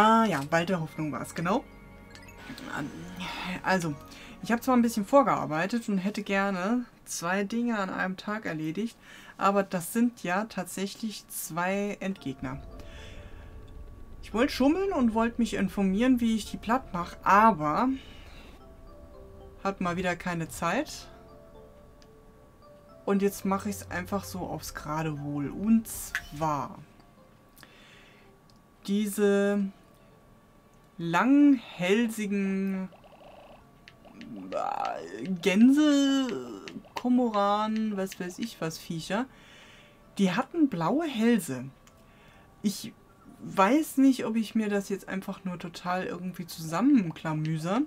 Ah ja, Wald der Hoffnung war es, genau. Also, ich habe zwar ein bisschen vorgearbeitet und hätte gerne zwei Dinge an einem Tag erledigt, aber das sind ja tatsächlich zwei Endgegner. Ich wollte schummeln und wollte mich informieren, wie ich die platt mache, aber hat mal wieder keine Zeit. Und jetzt mache ich es einfach so aufs Geradewohl. Und zwar diese langhälsigen äh, Gänse, Komoran, was weiß ich was, Viecher, die hatten blaue Hälse. Ich weiß nicht, ob ich mir das jetzt einfach nur total irgendwie zusammenklamüser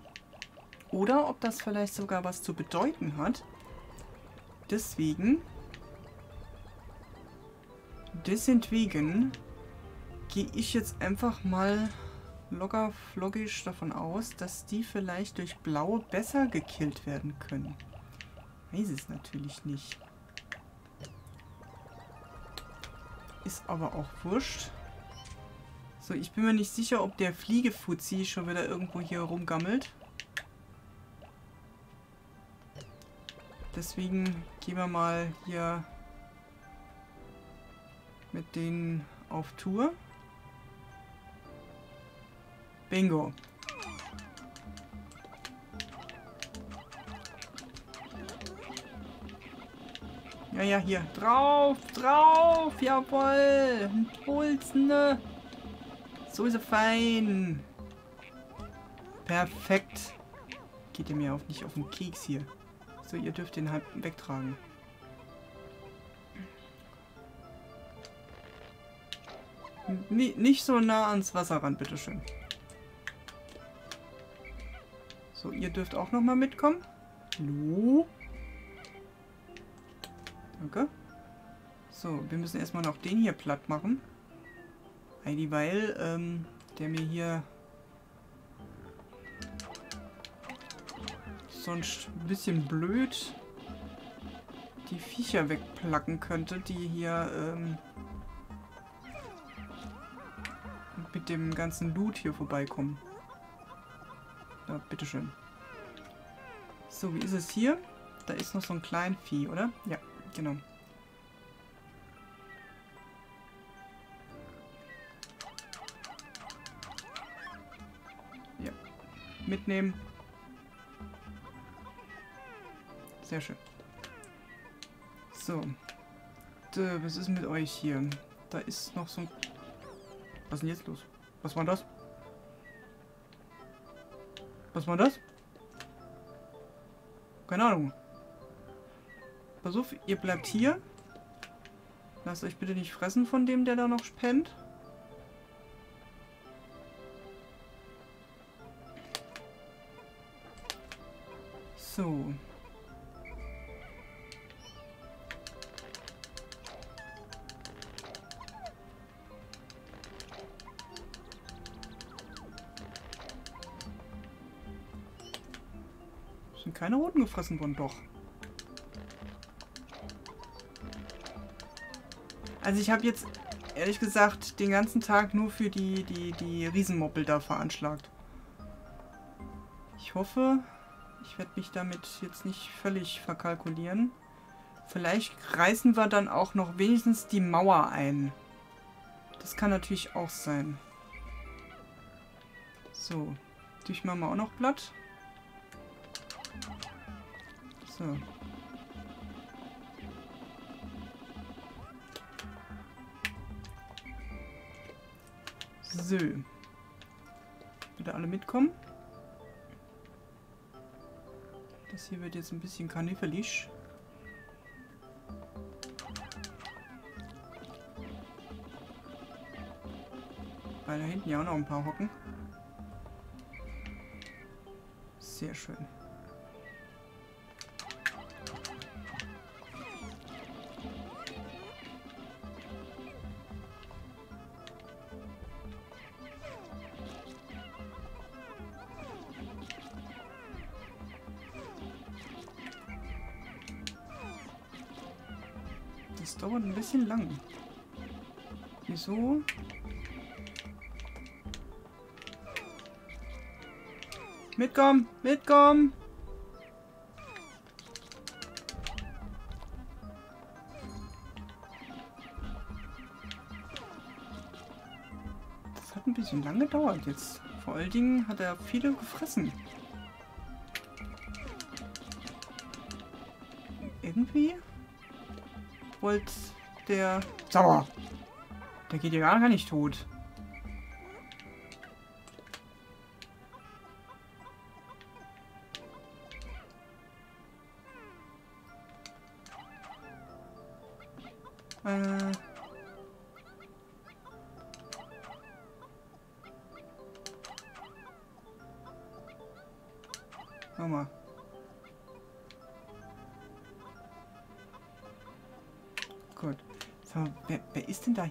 oder ob das vielleicht sogar was zu bedeuten hat. Deswegen, deswegen gehe ich jetzt einfach mal locker floggisch davon aus, dass die vielleicht durch Blaue besser gekillt werden können. Weiß es natürlich nicht. Ist aber auch wurscht. So, ich bin mir nicht sicher, ob der Fliegefuzzi schon wieder irgendwo hier rumgammelt. Deswegen gehen wir mal hier mit denen auf Tour. Bingo. Ja, ja, hier. Drauf, drauf, jawoll. Pulsende. So ist er fein. Perfekt. Geht ihr mir auch nicht auf den Keks hier. So, ihr dürft den halt wegtragen. N nicht so nah ans Wasser ran, bitteschön. So, ihr dürft auch nochmal mitkommen. Hallo? Danke. So, wir müssen erstmal noch den hier platt machen. Heidi Weil, ähm, der mir hier sonst ein bisschen blöd die Viecher wegplacken könnte, die hier ähm, mit dem ganzen Loot hier vorbeikommen. Ja, bitteschön. So, wie ist es hier? Da ist noch so ein klein Vieh, oder? Ja, genau. Ja. Mitnehmen. Sehr schön. So. Was ist mit euch hier? Da ist noch so ein... Was ist denn jetzt los? Was war das? Was war das? Keine Ahnung. Pass auf, ihr bleibt hier. Lasst euch bitte nicht fressen von dem, der da noch pennt. Keine Roten gefressen worden, doch. Also ich habe jetzt, ehrlich gesagt, den ganzen Tag nur für die, die, die Riesenmoppel da veranschlagt. Ich hoffe, ich werde mich damit jetzt nicht völlig verkalkulieren. Vielleicht reißen wir dann auch noch wenigstens die Mauer ein. Das kann natürlich auch sein. So, durch machen wir auch noch Blatt. So. So. Bitte alle mitkommen. Das hier wird jetzt ein bisschen karniffelig. Weil da hinten ja auch noch ein paar hocken. Sehr schön. Bisschen lang. Wieso? Mitkommen, mitkommen. Das hat ein bisschen lang gedauert jetzt. Vor allen Dingen hat er viele gefressen. Irgendwie wollte der... Sauer! Der geht ja gar nicht tot.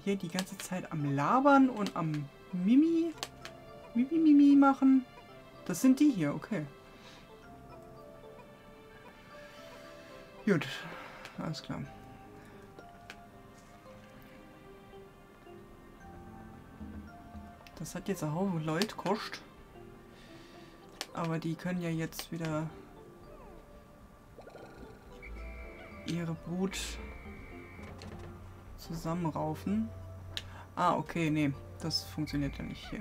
Hier die ganze Zeit am Labern und am Mimi? Mimi, Mimi machen? Das sind die hier, okay. Gut, alles klar. Das hat jetzt auch Leute kostet. Aber die können ja jetzt wieder ihre Brut zusammenraufen. Ah, okay, nee. Das funktioniert ja nicht hier.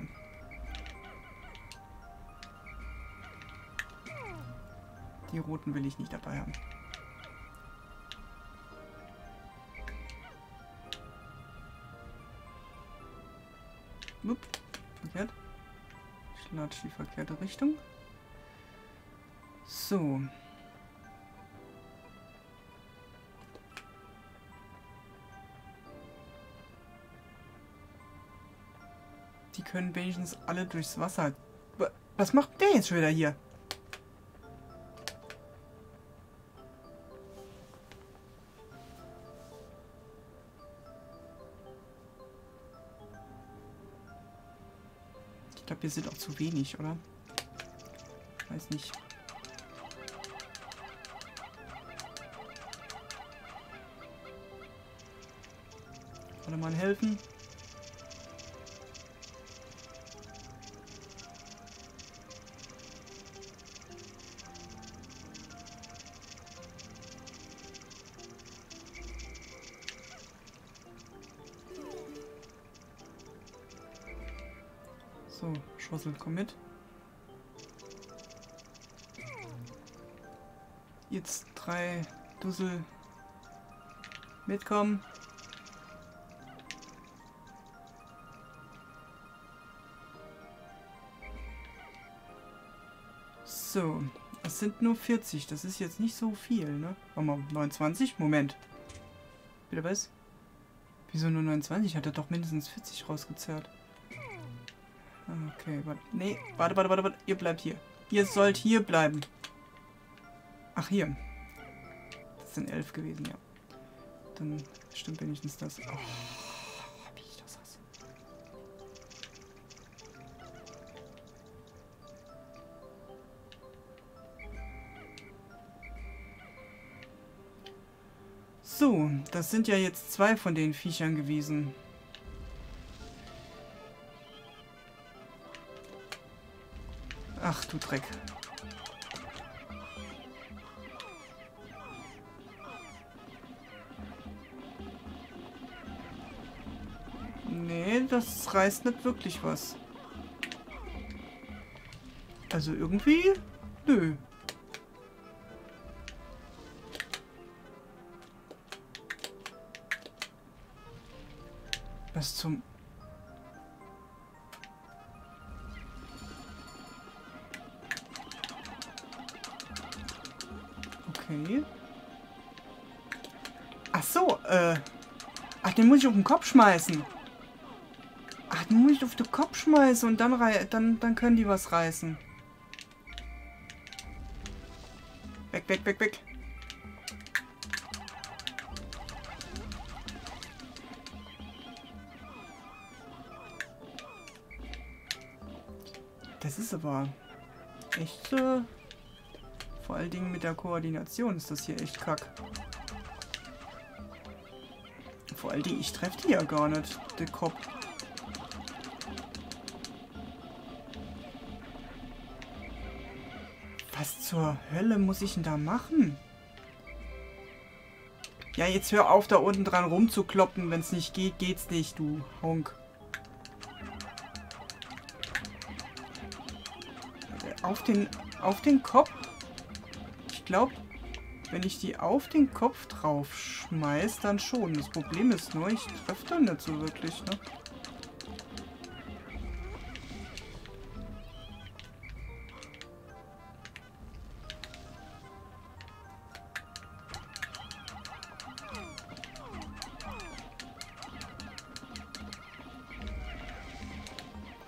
Die roten will ich nicht dabei haben. Upp, verkehrt. Ich latsche die verkehrte Richtung. So. Können wenigstens alle durchs Wasser. Was macht der jetzt schon wieder hier? Ich glaube, wir sind auch zu wenig, oder? Weiß nicht. Kann man helfen? Komm mit. Jetzt drei Dussel mitkommen. So, es sind nur 40. Das ist jetzt nicht so viel, ne? Warte mal, 29? Moment. Wieder was? Wieso nur 29? Hat er doch mindestens 40 rausgezerrt. Okay, warte. Nee, warte, warte, warte, warte. Ihr bleibt hier. Ihr sollt hier bleiben. Ach, hier. Das sind 11 gewesen, ja. Dann stimmt wenigstens das. Oh. So, das sind ja jetzt zwei von den Viechern gewesen. Du Dreck. Nee, das reißt nicht wirklich was. Also irgendwie? Nö. Was zum... den muss ich auf den Kopf schmeißen. Ach, den muss ich auf den Kopf schmeißen und dann, dann, dann können die was reißen. Weg, weg, weg, weg. Das ist aber echt, äh, vor allen Dingen mit der Koordination ist das hier echt kack. Vor allen Dingen, ich treffe die ja gar nicht, der Kopf. Was zur Hölle muss ich denn da machen? Ja, jetzt hör auf, da unten dran rumzukloppen. Wenn es nicht geht, geht's nicht, du Honk. Auf den, auf den Kopf? Ich glaube, wenn ich die auf den Kopf drauf schmeiß, dann schon. Das Problem ist nur, ich treffe dann nicht so wirklich, ne?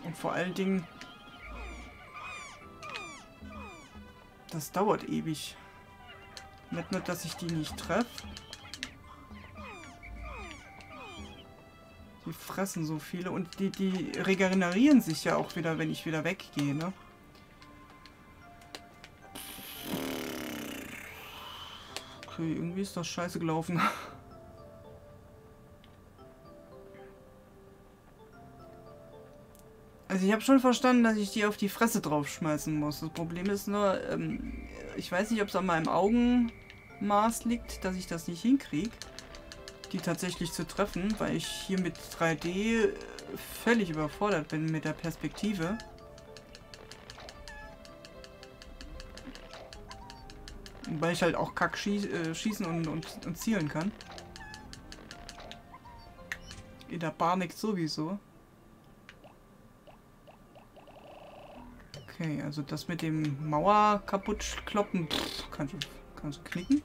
Und vor allen Dingen... Das dauert ewig. Nicht nur, dass ich die nicht treffe. Die fressen so viele und die, die regenerieren sich ja auch wieder, wenn ich wieder weggehe, ne? Okay, irgendwie ist das scheiße gelaufen. Also ich habe schon verstanden, dass ich die auf die Fresse draufschmeißen muss. Das Problem ist nur, ähm, ich weiß nicht, ob es an meinem Augenmaß liegt, dass ich das nicht hinkriege, die tatsächlich zu treffen, weil ich hier mit 3D völlig überfordert bin mit der Perspektive. Weil ich halt auch kack schieß, äh, schießen und, und, und zielen kann. In der Panik sowieso. Okay, also das mit dem Mauer kaputt kloppen, pff, kannst, du, kannst du knicken.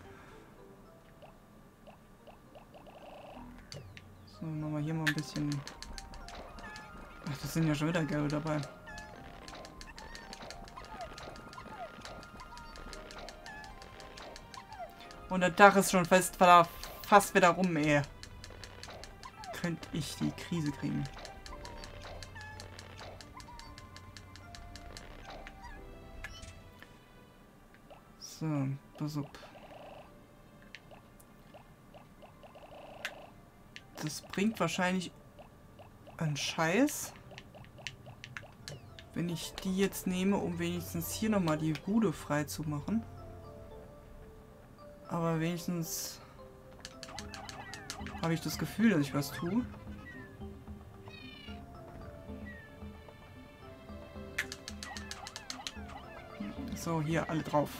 So, machen wir hier mal ein bisschen... Ach, das sind ja schon wieder Gelbe dabei. Und der Dach ist schon fest, fast wieder rum, ey. Könnte ich die Krise kriegen. So, pass auf. Das bringt wahrscheinlich einen Scheiß. Wenn ich die jetzt nehme, um wenigstens hier nochmal die Bude frei zu machen. Aber wenigstens habe ich das Gefühl, dass ich was tue. So, hier alle drauf.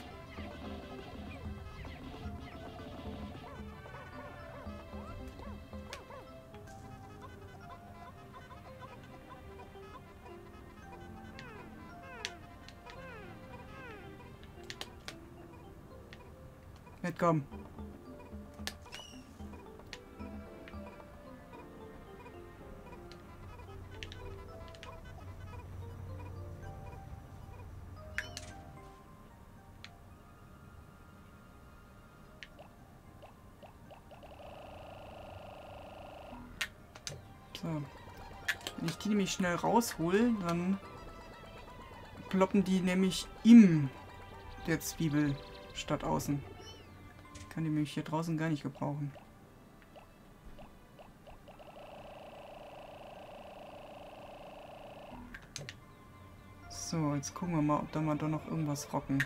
Nämlich schnell raushole, dann ploppen die nämlich im der Zwiebel statt außen kann die mich hier draußen gar nicht gebrauchen. So, jetzt gucken wir mal, ob da mal doch noch irgendwas rocken.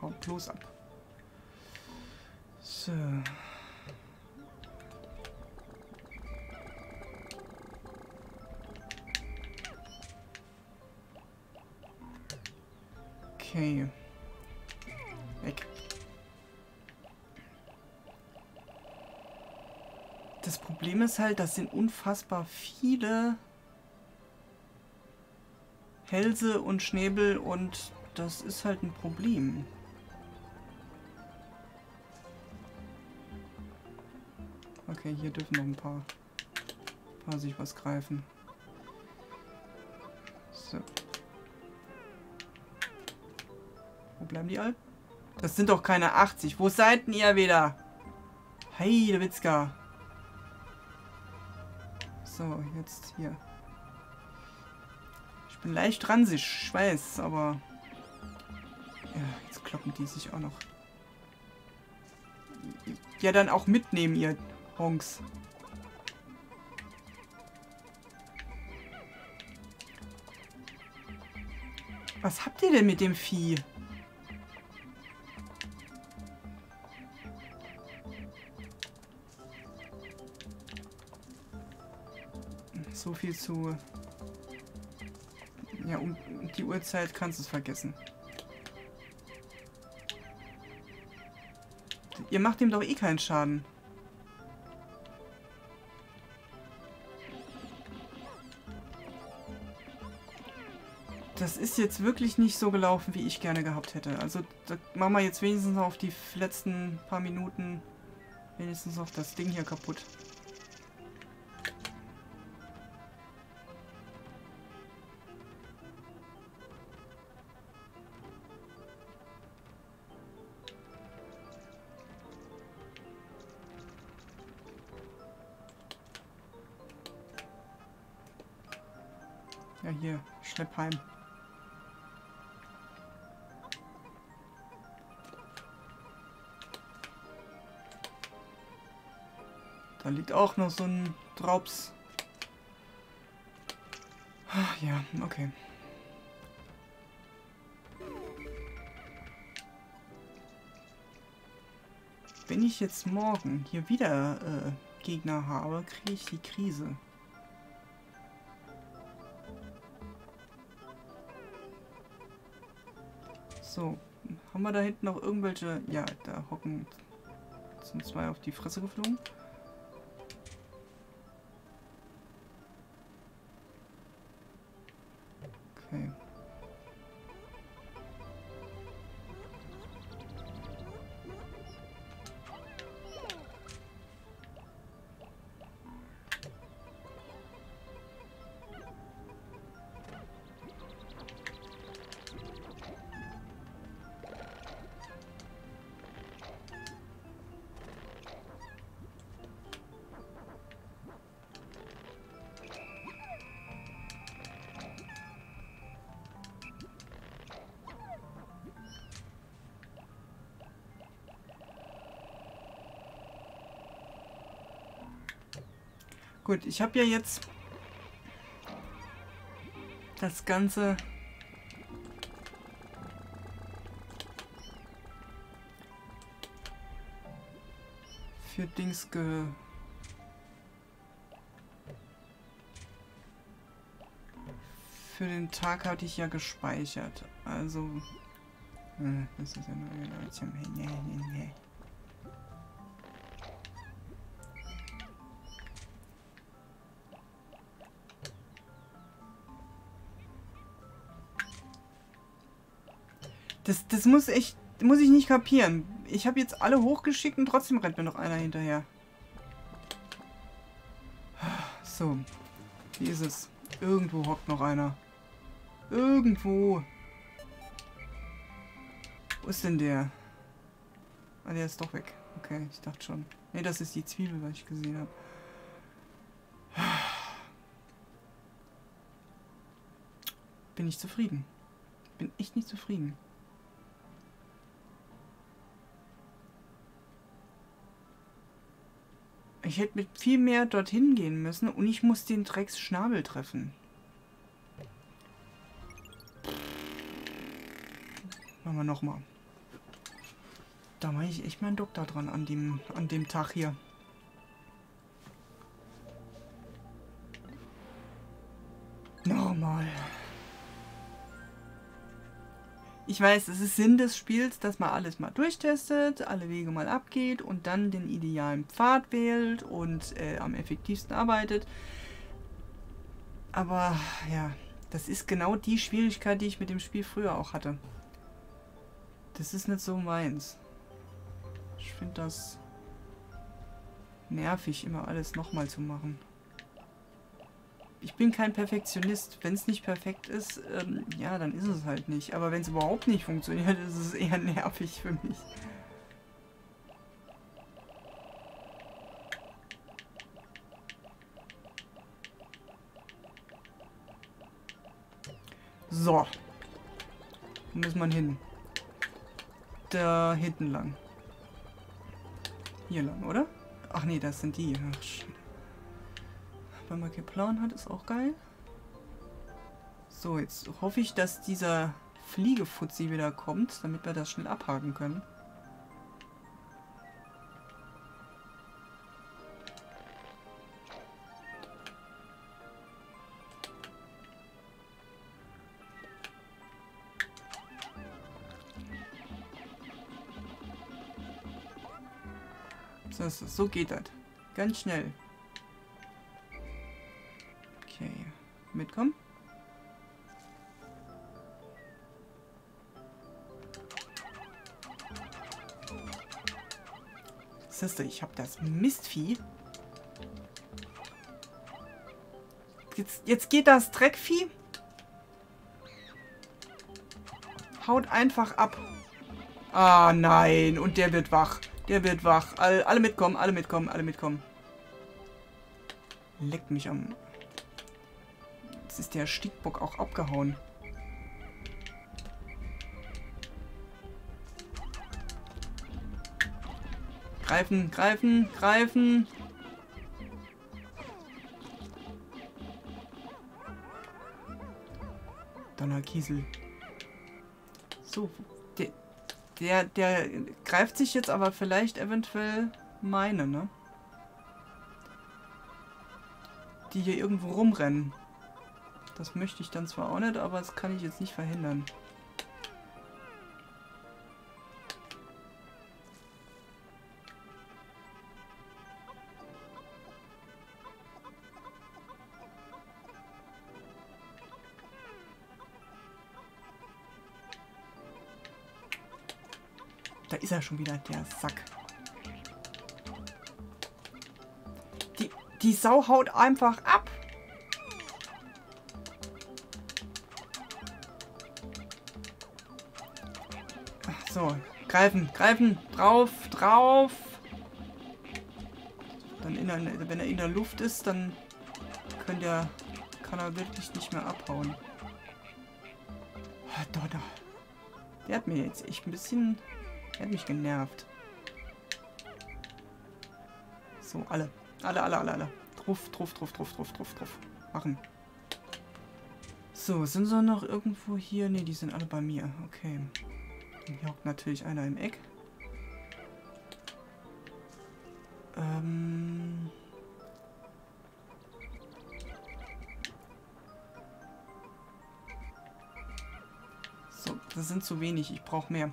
Haut bloß ab. So. Okay. Weg. Das Problem ist halt, das sind unfassbar viele Hälse und Schnäbel und das ist halt ein Problem. Okay, hier dürfen noch ein paar, paar sich was greifen. Bleiben die all? Das sind doch keine 80. Wo seid denn ihr wieder? Hey, Witzka. So, jetzt hier. Ich bin leicht dran, ich weiß, aber... Ja, jetzt kloppen die sich auch noch. Ja, dann auch mitnehmen, ihr Honks. Was habt ihr denn mit dem Vieh? Viel zu... Ja, um die Uhrzeit kannst du es vergessen. Ihr macht ihm doch eh keinen Schaden. Das ist jetzt wirklich nicht so gelaufen, wie ich gerne gehabt hätte. Also da machen wir jetzt wenigstens noch auf die letzten paar Minuten wenigstens noch das Ding hier kaputt. Hier, Schleppheim. Da liegt auch noch so ein Drops. Ach, ja, okay. Wenn ich jetzt morgen hier wieder äh, Gegner habe, kriege ich die Krise. So, haben wir da hinten noch irgendwelche... Ja, da hocken... Sind zwei auf die Fresse geflogen. Gut, ich habe ja jetzt das Ganze für Dings ge... Für den Tag hatte ich ja gespeichert. Also... Äh, das ist ja nur... Das, das muss echt, muss ich nicht kapieren. Ich habe jetzt alle hochgeschickt und trotzdem rennt mir noch einer hinterher. So. Wie ist es? Irgendwo hockt noch einer. Irgendwo. Wo ist denn der? Ah, der ist doch weg. Okay, ich dachte schon. Ne, das ist die Zwiebel, was ich gesehen habe. Bin ich zufrieden. Bin echt nicht zufrieden. Ich hätte mit viel mehr dorthin gehen müssen und ich muss den Drecks Schnabel treffen. Machen wir nochmal. Da mache ich echt meinen Doktor dran an dem, an dem Tag hier. Ich weiß, es ist Sinn des Spiels, dass man alles mal durchtestet, alle Wege mal abgeht und dann den idealen Pfad wählt und äh, am effektivsten arbeitet. Aber ja, das ist genau die Schwierigkeit, die ich mit dem Spiel früher auch hatte. Das ist nicht so meins. Ich finde das nervig, immer alles nochmal zu machen ich bin kein Perfektionist. Wenn es nicht perfekt ist, ähm, ja, dann ist es halt nicht. Aber wenn es überhaupt nicht funktioniert, ist es eher nervig für mich. So. Wo muss man hin? Da hinten lang. Hier lang, oder? Ach nee, das sind die. Ach, wenn man keinen Plan hat, ist auch geil. So, jetzt hoffe ich, dass dieser Fliegefutzi wieder kommt, damit wir das schnell abhaken können. So, so geht das. Ganz schnell. Mitkommen. Siehste, ich habe das Mistvieh. Jetzt, jetzt geht das Dreckvieh. Haut einfach ab. Ah, nein. Und der wird wach. Der wird wach. All, alle mitkommen, alle mitkommen, alle mitkommen. Leckt mich am... Jetzt ist der Stickbock auch abgehauen. Greifen, greifen, greifen. Donnerkiesel. So, der, der, der greift sich jetzt aber vielleicht eventuell meine, ne? Die hier irgendwo rumrennen. Das möchte ich dann zwar auch nicht, aber das kann ich jetzt nicht verhindern. Da ist er schon wieder, der Sack. Die, die Sau haut einfach ab. Greifen, greifen, drauf, drauf. Dann in der, wenn er in der Luft ist, dann kann, der, kann er wirklich nicht mehr abhauen. Ah, Donner. Der hat mir jetzt echt ein bisschen er hat mich genervt. So, alle. Alle, alle, alle, alle. Truff, truff, truff, truff, truff, truff, truff. Machen. So, sind sie noch irgendwo hier? Ne, die sind alle bei mir. Okay. Hier hockt natürlich einer im Eck. Ähm... So, das sind zu wenig. Ich brauche mehr.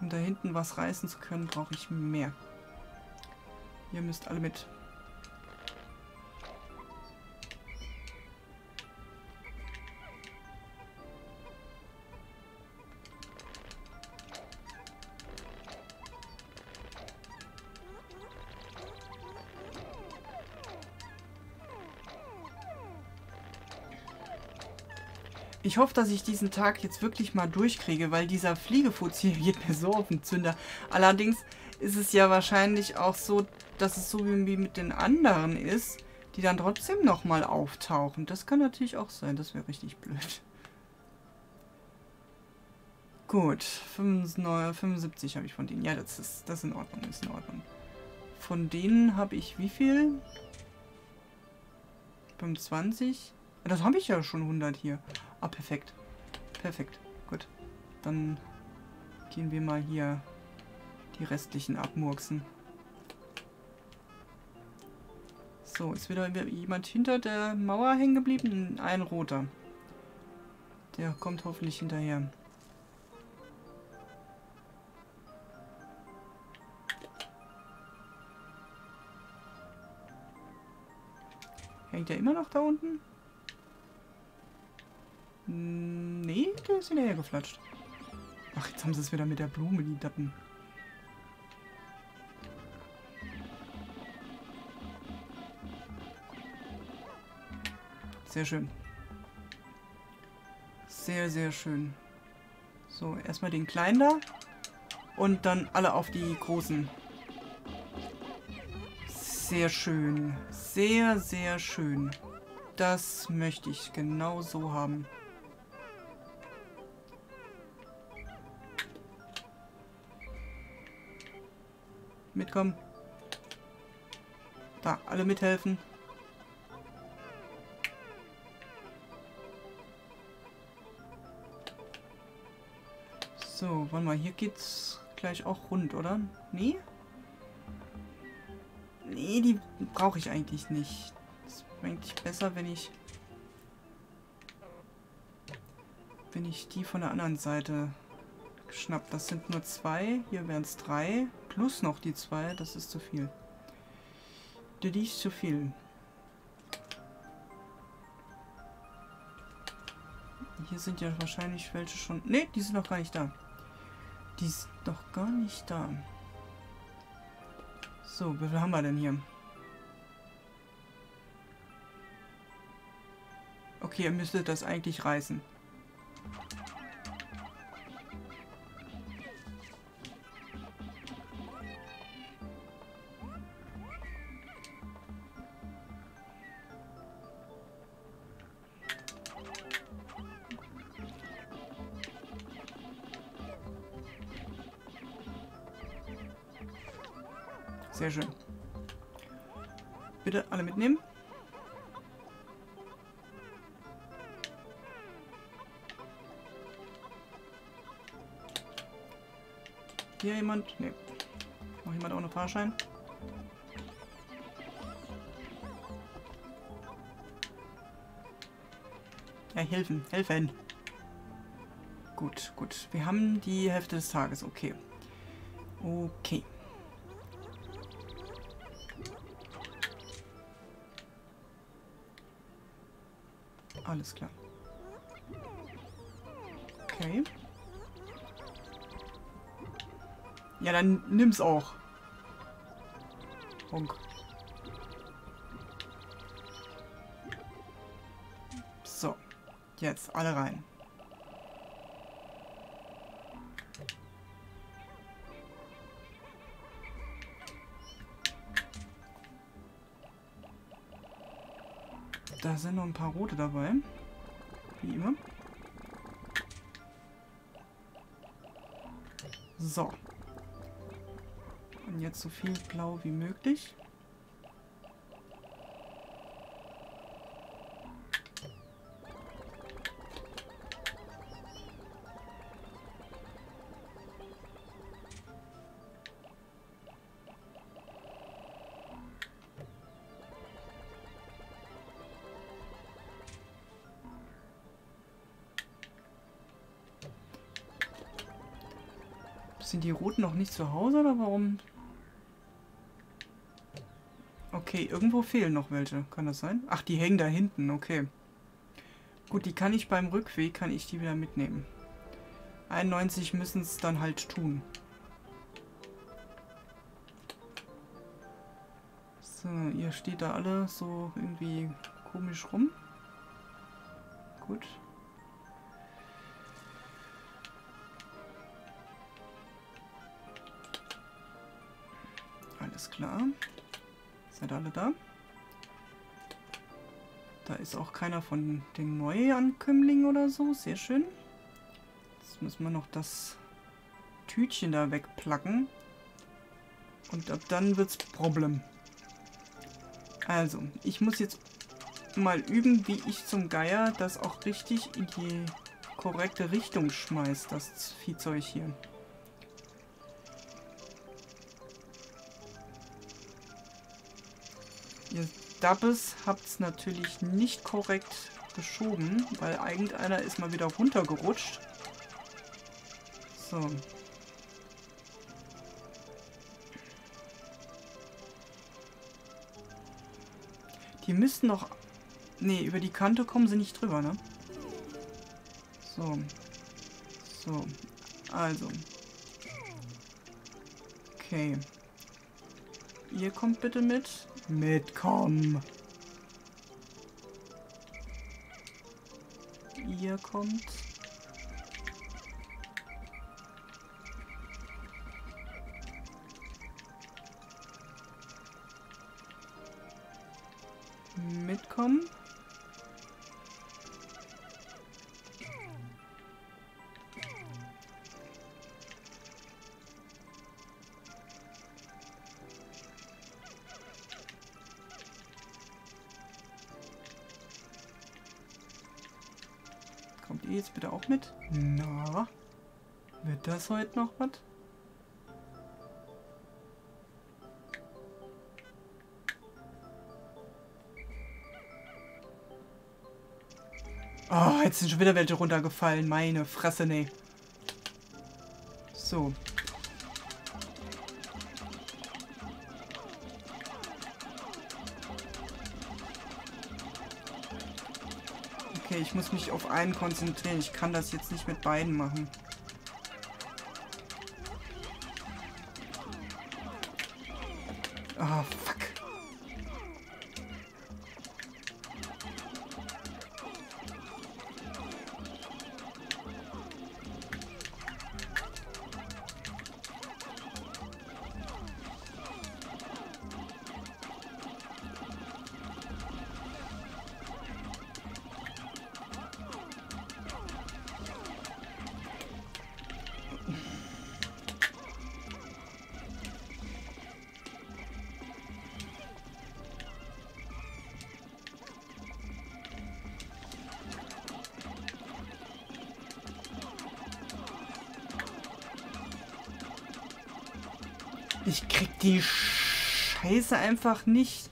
Um da hinten was reißen zu können, brauche ich mehr. Ihr müsst alle mit. Ich hoffe, dass ich diesen Tag jetzt wirklich mal durchkriege, weil dieser Fliegefutz hier geht mir so auf den Zünder. Allerdings ist es ja wahrscheinlich auch so, dass es so wie mit den anderen ist, die dann trotzdem nochmal auftauchen. Das kann natürlich auch sein. Das wäre richtig blöd. Gut, 75 habe ich von denen. Ja, das ist, das ist in Ordnung, ist in Ordnung. Von denen habe ich wie viel? 25? Das habe ich ja schon 100 hier. Ah, perfekt. Perfekt. Gut. Dann gehen wir mal hier die restlichen abmurksen. So, ist wieder jemand hinter der Mauer hängen geblieben? Ein roter. Der kommt hoffentlich hinterher. Hängt er immer noch da unten? Hm, nee, der ist hinterher geflatscht. Ach, jetzt haben sie es wieder mit der Blume, die Dappen. Sehr schön. Sehr, sehr schön. So, erstmal den kleinen da. Und dann alle auf die großen. Sehr schön. Sehr, sehr schön. Das möchte ich genau so haben. Mitkommen. Da, alle mithelfen. So, warte mal, hier geht's gleich auch rund, oder? Nee? Nee, die brauche ich eigentlich nicht. Es ist eigentlich besser, wenn ich... Wenn ich die von der anderen Seite schnapp. Das sind nur zwei. Hier wären es drei. Plus noch die zwei. Das ist zu viel. Das ist zu viel. Hier sind ja wahrscheinlich welche schon... Ne, die sind noch gar nicht da. Die sind noch gar nicht da. So, wie viel haben wir denn hier? Okay, ihr müsstet das eigentlich reißen. Fahrschein? Ja, helfen, helfen. Gut, gut. Wir haben die Hälfte des Tages. Okay. Okay. Alles klar. Okay. Ja, dann nimm's auch. Honk. So. Jetzt alle rein. Da sind noch ein paar rote dabei. Wie immer. So. Und jetzt so viel blau wie möglich. Sind die Roten noch nicht zu Hause oder warum? Okay, irgendwo fehlen noch welche. Kann das sein? Ach, die hängen da hinten. Okay. Gut, die kann ich beim Rückweg, kann ich die wieder mitnehmen. 91 müssen es dann halt tun. So, ihr steht da alle so irgendwie komisch rum. Gut. Alles klar. Seid alle da? Da ist auch keiner von den Neuankömmlingen oder so. Sehr schön. Jetzt müssen wir noch das Tütchen da wegplacken. Und ab dann wird's Problem. Also, ich muss jetzt mal üben, wie ich zum Geier das auch richtig in die korrekte Richtung schmeißt, das Viehzeug hier. Dabbes habt es natürlich nicht korrekt geschoben, weil irgendeiner ist mal wieder runtergerutscht. So. Die müssten noch... Ne, über die Kante kommen sie nicht drüber, ne? So. So. Also. Okay. Ihr kommt bitte mit. Mitkommen. Ihr kommt. Mitkommen. Bitte auch mit? Na. Wird das heute noch was? Oh, jetzt sind schon wieder welche runtergefallen. Meine Fresse, nee. So. Ich muss mich auf einen konzentrieren. Ich kann das jetzt nicht mit beiden machen. Die Scheiße einfach nicht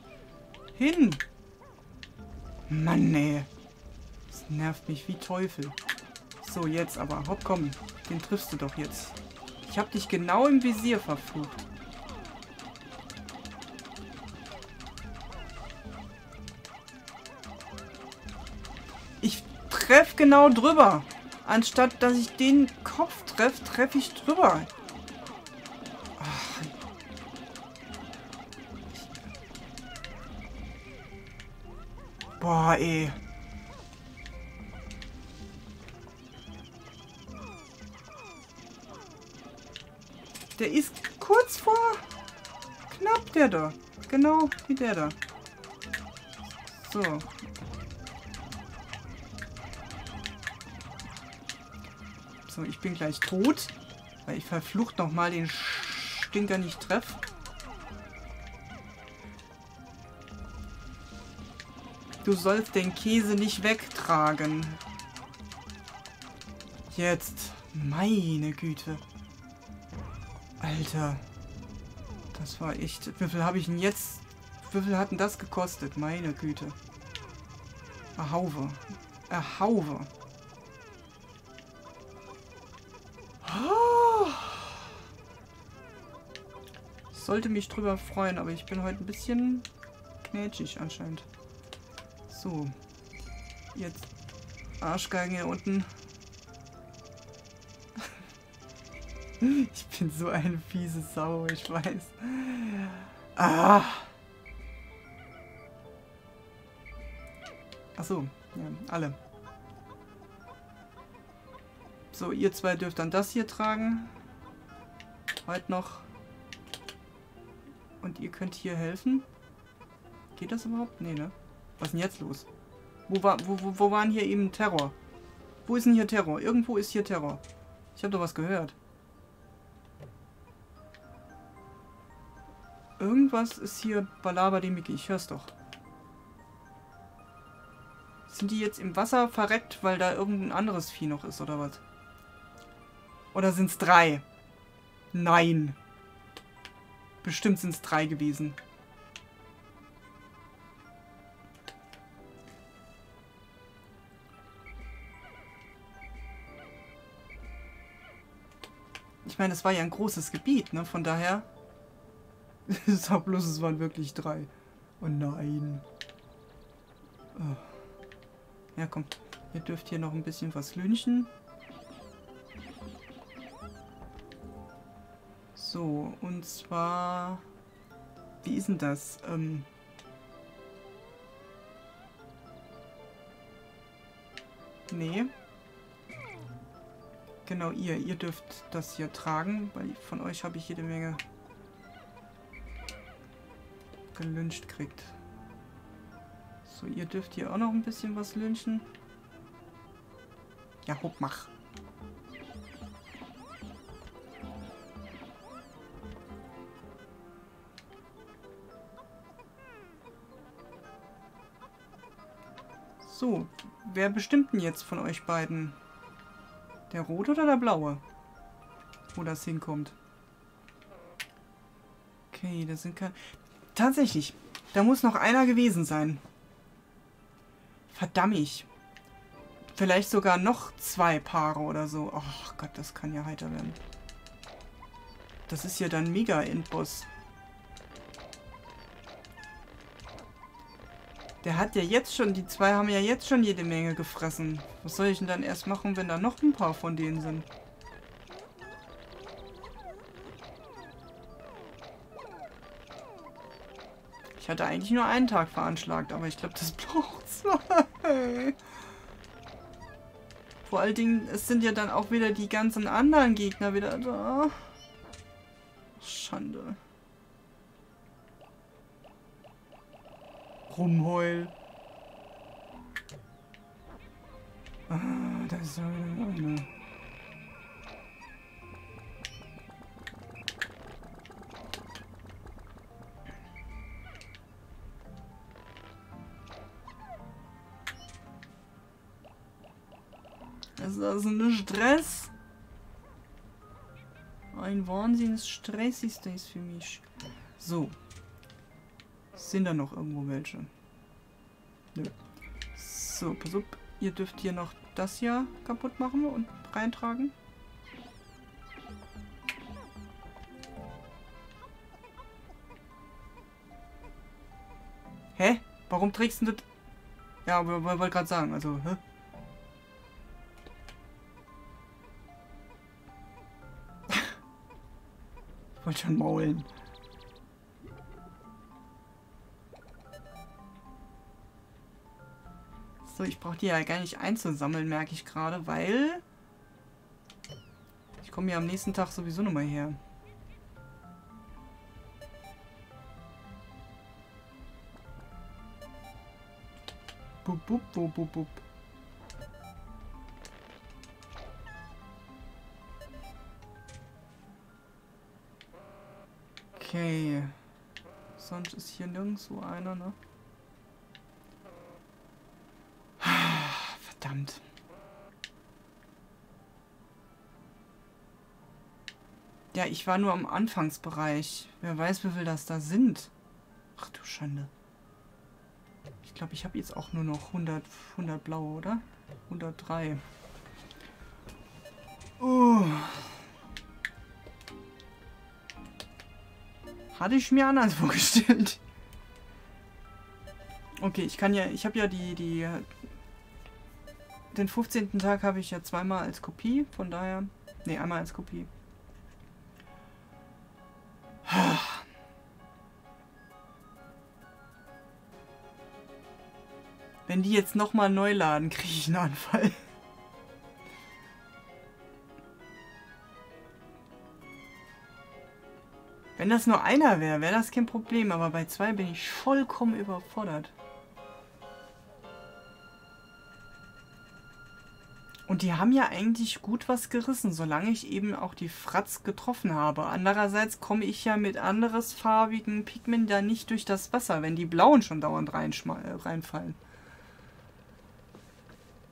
hin. Mann, ey. Das nervt mich wie Teufel. So, jetzt aber. Hopp, komm. Den triffst du doch jetzt. Ich hab dich genau im Visier verflucht. Ich treff genau drüber. Anstatt dass ich den Kopf treffe, treffe ich drüber. Boah, ey. Der ist kurz vor knapp, der da. Genau wie der da. So. So, ich bin gleich tot. Weil ich verflucht nochmal den Stinker nicht treffe. Du sollst den Käse nicht wegtragen. Jetzt. Meine Güte. Alter. Das war echt... Wie viel habe ich denn jetzt... Wie viel hat denn das gekostet? Meine Güte. Erhauve. Erhauve. Oh. sollte mich drüber freuen, aber ich bin heute ein bisschen knätschig anscheinend. So. Jetzt Arschgeigen hier unten. ich bin so eine fiese Sau, ich weiß. Ah! Achso, ja, alle. So, ihr zwei dürft dann das hier tragen. Heute noch. Und ihr könnt hier helfen. Geht das überhaupt? Nee, ne? Was ist denn jetzt los? Wo, war, wo, wo, wo waren hier eben Terror? Wo ist denn hier Terror? Irgendwo ist hier Terror. Ich habe doch was gehört. Irgendwas ist hier Mickey. Ich hör's doch. Sind die jetzt im Wasser verreckt, weil da irgendein anderes Vieh noch ist, oder was? Oder sind's drei? Nein. Bestimmt sind's drei gewesen. Ich meine, es war ja ein großes Gebiet, ne? Von daher... Ich sag bloß, es waren wirklich drei. Oh nein. Ja, komm. Ihr dürft hier noch ein bisschen was lünchen. So, und zwar... Wie ist denn das? Ähm... Nee. Genau, ihr. Ihr dürft das hier tragen, weil von euch habe ich jede Menge gelünscht kriegt. So, ihr dürft hier auch noch ein bisschen was lynchen. Ja, hopp, mach. So, wer bestimmt denn jetzt von euch beiden? Der rote oder der blaue? wo das hinkommt. Okay, das sind keine... Tatsächlich, da muss noch einer gewesen sein. Verdammt. Vielleicht sogar noch zwei Paare oder so. Ach Gott, das kann ja heiter werden. Das ist ja dann mega Endboss. Der hat ja jetzt schon, die zwei haben ja jetzt schon jede Menge gefressen. Was soll ich denn dann erst machen, wenn da noch ein paar von denen sind? Ich hatte eigentlich nur einen Tag veranschlagt, aber ich glaube, das braucht zwei. Vor allen Dingen, es sind ja dann auch wieder die ganzen anderen Gegner wieder da. Schande. Rumheul. Ah, das ist eine. Das ist also ein Stress. Ein Wahnsinns-Stress ist das für mich. So. Sind da noch irgendwo welche? Nö. So, pass auf. Ihr dürft hier noch das hier kaputt machen und reintragen. Hä? Warum trägst du das? Ja, aber ich wollte gerade sagen, also, hä? ich wollte schon maulen. So, ich brauche die ja gar nicht einzusammeln, merke ich gerade, weil ich komme ja am nächsten Tag sowieso nochmal her. Bup, bup, bup, bup, bup. Okay. Sonst ist hier nirgendwo einer, ne? Verdammt. Ja, ich war nur am Anfangsbereich. Wer weiß, wie viel das da sind. Ach du Schande. Ich glaube, ich habe jetzt auch nur noch 100, 100 blaue, oder? 103. Uh. Hatte ich mir anders vorgestellt. Okay, ich kann ja, ich habe ja die, die den 15. Tag habe ich ja zweimal als Kopie, von daher... Ne, einmal als Kopie. Wenn die jetzt nochmal neu laden, kriege ich einen Anfall. Wenn das nur einer wäre, wäre das kein Problem, aber bei zwei bin ich vollkommen überfordert. Und die haben ja eigentlich gut was gerissen, solange ich eben auch die Fratz getroffen habe. Andererseits komme ich ja mit anderes farbigen Pigment da nicht durch das Wasser, wenn die blauen schon dauernd äh, reinfallen.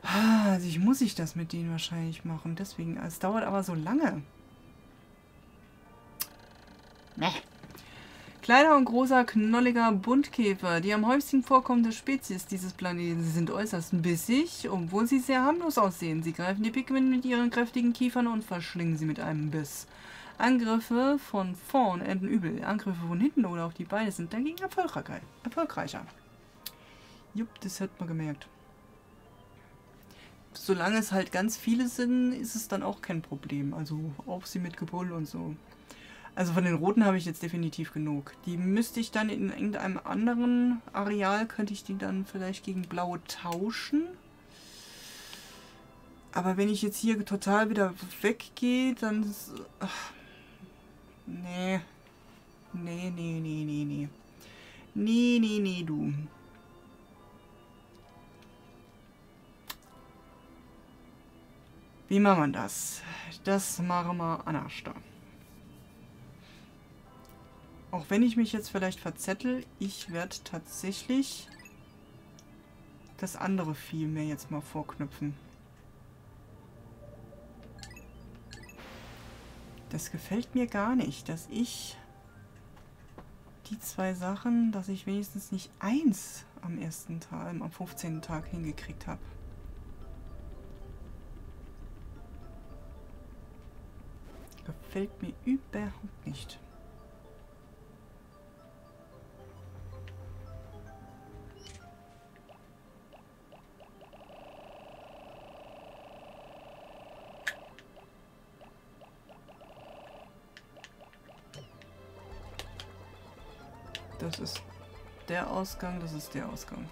Also ich muss ich das mit denen wahrscheinlich machen. Deswegen, es dauert aber so lange. Meh. Kleiner und großer, knolliger Buntkäfer, die am häufigsten vorkommende Spezies dieses Planeten. Sie sind äußerst bissig, obwohl sie sehr harmlos aussehen. Sie greifen die Pigmente mit ihren kräftigen Kiefern und verschlingen sie mit einem Biss. Angriffe von vorn enden übel. Angriffe von hinten oder auf die Beine sind dagegen erfolgreicher. Jupp, das hat man gemerkt. Solange es halt ganz viele sind, ist es dann auch kein Problem. Also auch sie mit Gebull und so. Also von den roten habe ich jetzt definitiv genug. Die müsste ich dann in irgendeinem anderen Areal, könnte ich die dann vielleicht gegen blaue tauschen. Aber wenn ich jetzt hier total wieder weggehe, dann... Ach, nee. Nee, nee, nee, nee, nee. Nee, nee, nee, du. Wie machen wir das? Das machen wir da. Auch wenn ich mich jetzt vielleicht verzettel, ich werde tatsächlich das andere Vieh mir jetzt mal vorknüpfen. Das gefällt mir gar nicht, dass ich die zwei Sachen, dass ich wenigstens nicht eins am ersten Tag, am 15. Tag hingekriegt habe. Gefällt mir überhaupt nicht. Das ist der Ausgang, das ist der Ausgang.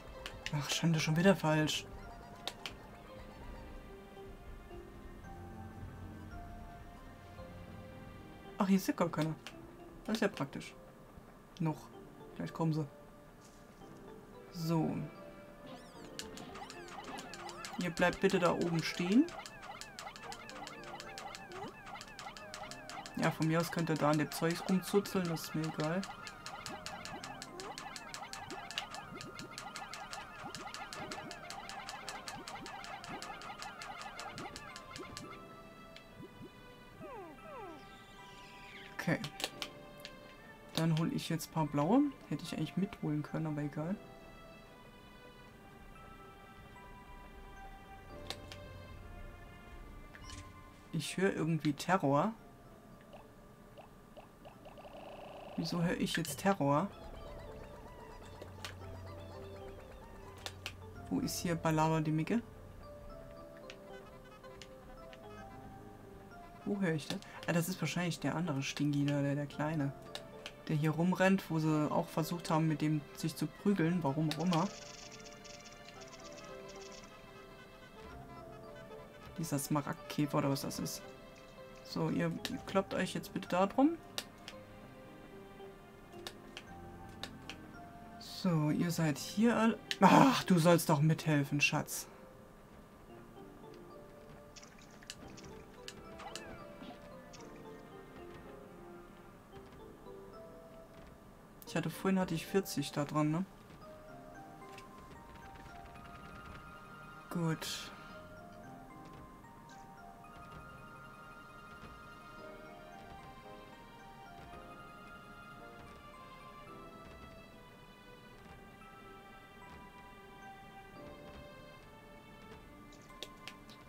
Ach, Schande, schon wieder falsch. Ach, hier ist gar keiner. Das ist ja praktisch. Noch. Gleich kommen sie. So. Ihr bleibt bitte da oben stehen. Ja, von mir aus könnt ihr da an dem Zeugs rumzuzeln, das ist mir egal. Jetzt ein paar blaue. Hätte ich eigentlich mitholen können, aber egal. Ich höre irgendwie Terror. Wieso höre ich jetzt Terror? Wo ist hier Ballada die Micke? Wo höre ich das? Ah, das ist wahrscheinlich der andere Stingi da, der, der Kleine. Der hier rumrennt, wo sie auch versucht haben, mit dem sich zu prügeln. Warum auch immer. Dieser Smaragdkäfer oder was das ist. So, ihr kloppt euch jetzt bitte da drum. So, ihr seid hier. Ach, du sollst doch mithelfen, Schatz. Ich hatte vorhin hatte ich 40 da dran, ne? Gut.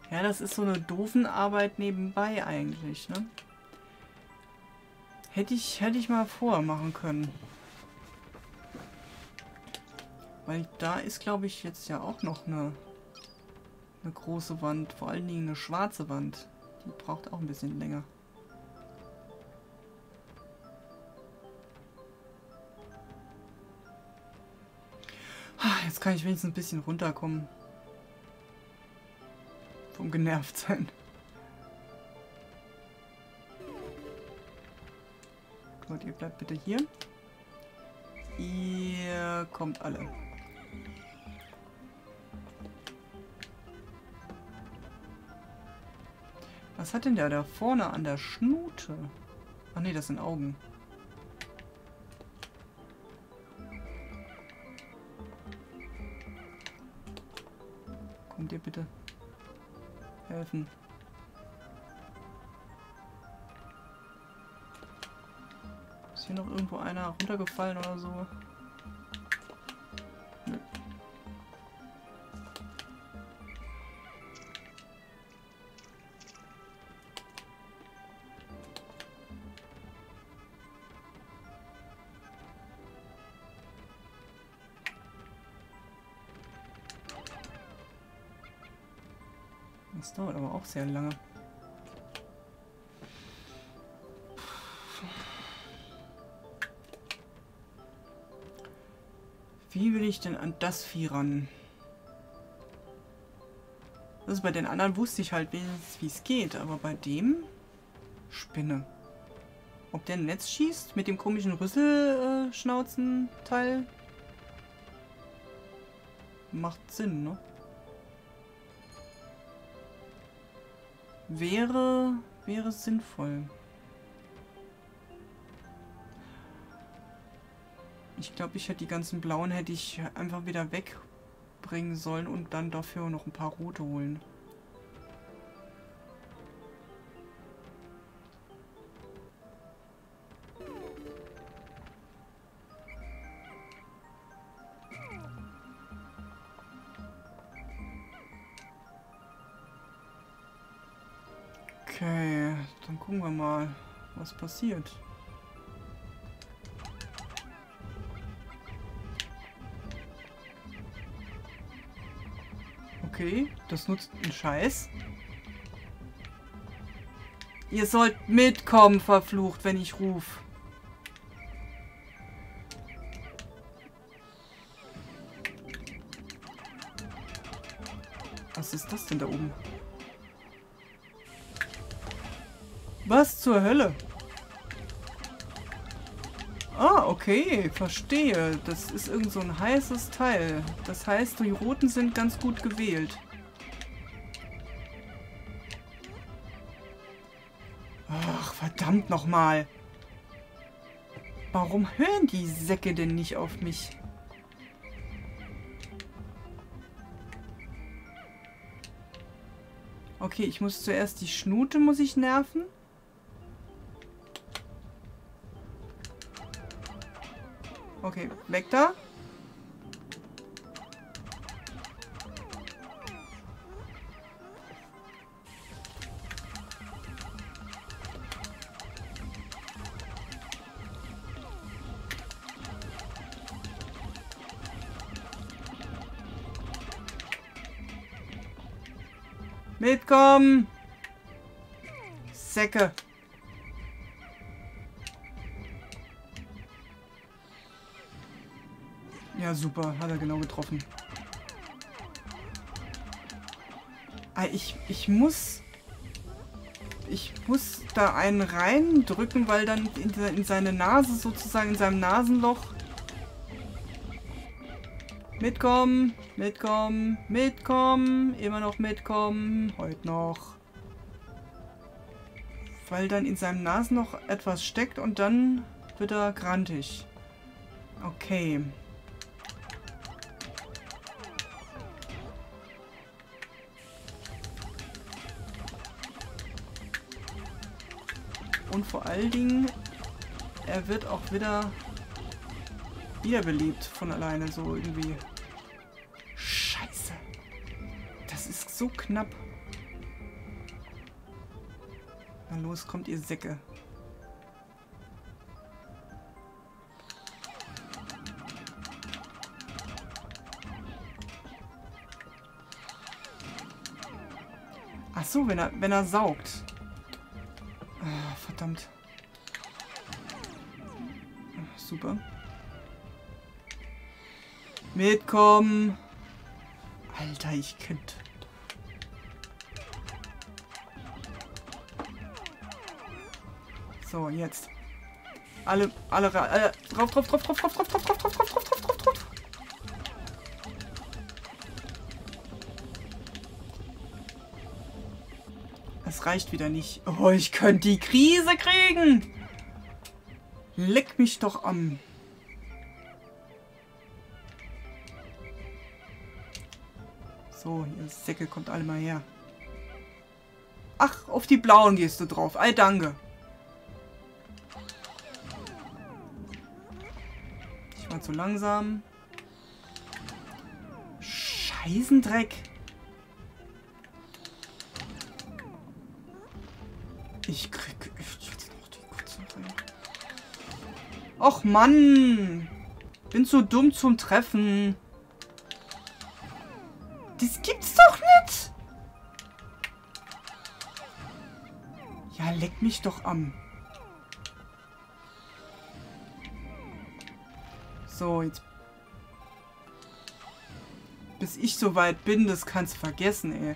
Ja, das ist so eine doofen Arbeit nebenbei eigentlich, ne? Hätte ich, hätte ich mal vormachen können. Weil da ist, glaube ich, jetzt ja auch noch eine, eine große Wand. Vor allen Dingen eine schwarze Wand. Die braucht auch ein bisschen länger. Jetzt kann ich wenigstens ein bisschen runterkommen. Vom genervt sein. Gut, ihr bleibt bitte hier. Ihr kommt alle. Was hat denn der da vorne an der Schnute? Ach nee, das sind Augen. Kommt ihr bitte helfen. Ist hier noch irgendwo einer runtergefallen oder so? Auch sehr lange. Wie will ich denn an das Vieh ran? Also bei den anderen wusste ich halt wenigstens, wie es geht, aber bei dem Spinne. Ob der ein Netz schießt mit dem komischen Rüsselschnauzen-Teil? Macht Sinn, ne? Wäre, wäre sinnvoll. Ich glaube, ich hätte die ganzen blauen hätte ich einfach wieder wegbringen sollen und dann dafür noch ein paar rote holen. Was passiert. Okay, das nutzt einen Scheiß. Ihr sollt mitkommen, verflucht, wenn ich ruf. Was ist das denn da oben? Was zur Hölle? Okay, verstehe. Das ist irgend so ein heißes Teil. Das heißt, die Roten sind ganz gut gewählt. Ach, verdammt nochmal. Warum hören die Säcke denn nicht auf mich? Okay, ich muss zuerst die Schnute muss ich nerven. Okay, weg da. Mitkommen! Säcke! Ja, super. Hat er genau getroffen. Ah, ich, ich muss... Ich muss da einen reindrücken, weil dann in, in seine Nase sozusagen, in seinem Nasenloch... Mitkommen, mitkommen, mitkommen, immer noch mitkommen, heute noch. Weil dann in seinem Nasenloch etwas steckt und dann wird er grantig. Okay. Vor allen Dingen, er wird auch wieder wiederbelebt von alleine, so irgendwie. Scheiße. Das ist so knapp. Na los, kommt ihr Säcke. Ach so, wenn er, wenn er saugt. Ah, verdammt. Ah, super. Mitkommen. Alter, ich könnte... So, jetzt. Alle, alle, äh, drauf, drauf, drauf, drauf, drauf, drauf, drauf, drauf, drauf, drauf, drauf. Reicht wieder nicht. Oh, ich könnte die Krise kriegen. Leck mich doch am... So, ihr Säcke, kommt alle mal her. Ach, auf die blauen gehst du drauf. Ei, danke. Ich war zu langsam. Scheißendreck. Och Mann. Bin zu dumm zum Treffen. Das gibt's doch nicht. Ja, leck mich doch am. So, jetzt... Bis ich so weit bin, das kannst du vergessen, ey.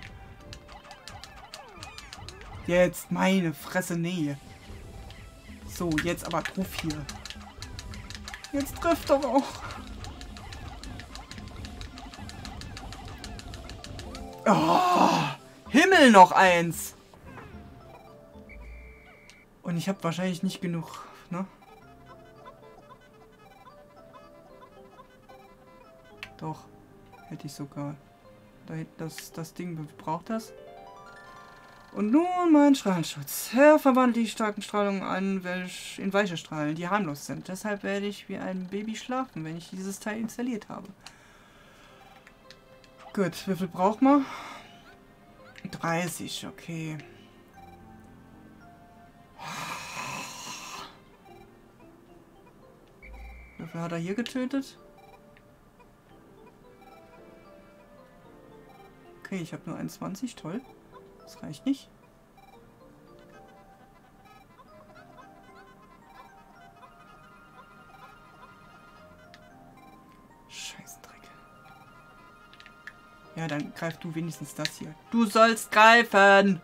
Jetzt, meine Fresse, nee. So, jetzt aber drauf hier. Jetzt trifft doch auch. Oh, Himmel noch eins. Und ich habe wahrscheinlich nicht genug, ne? Doch. Hätte ich sogar. Da das, das Ding braucht das. Und nun mein Strahlenschutz. Herr, verwandelt die starken Strahlungen an, welch, in weiche Strahlen, die harmlos sind. Deshalb werde ich wie ein Baby schlafen, wenn ich dieses Teil installiert habe. Gut, wie viel braucht man? 30, okay. Wie viel hat er hier getötet? Okay, ich habe nur 21, toll. Das reicht nicht. Scheißdreck. Ja, dann greif du wenigstens das hier. Du sollst greifen!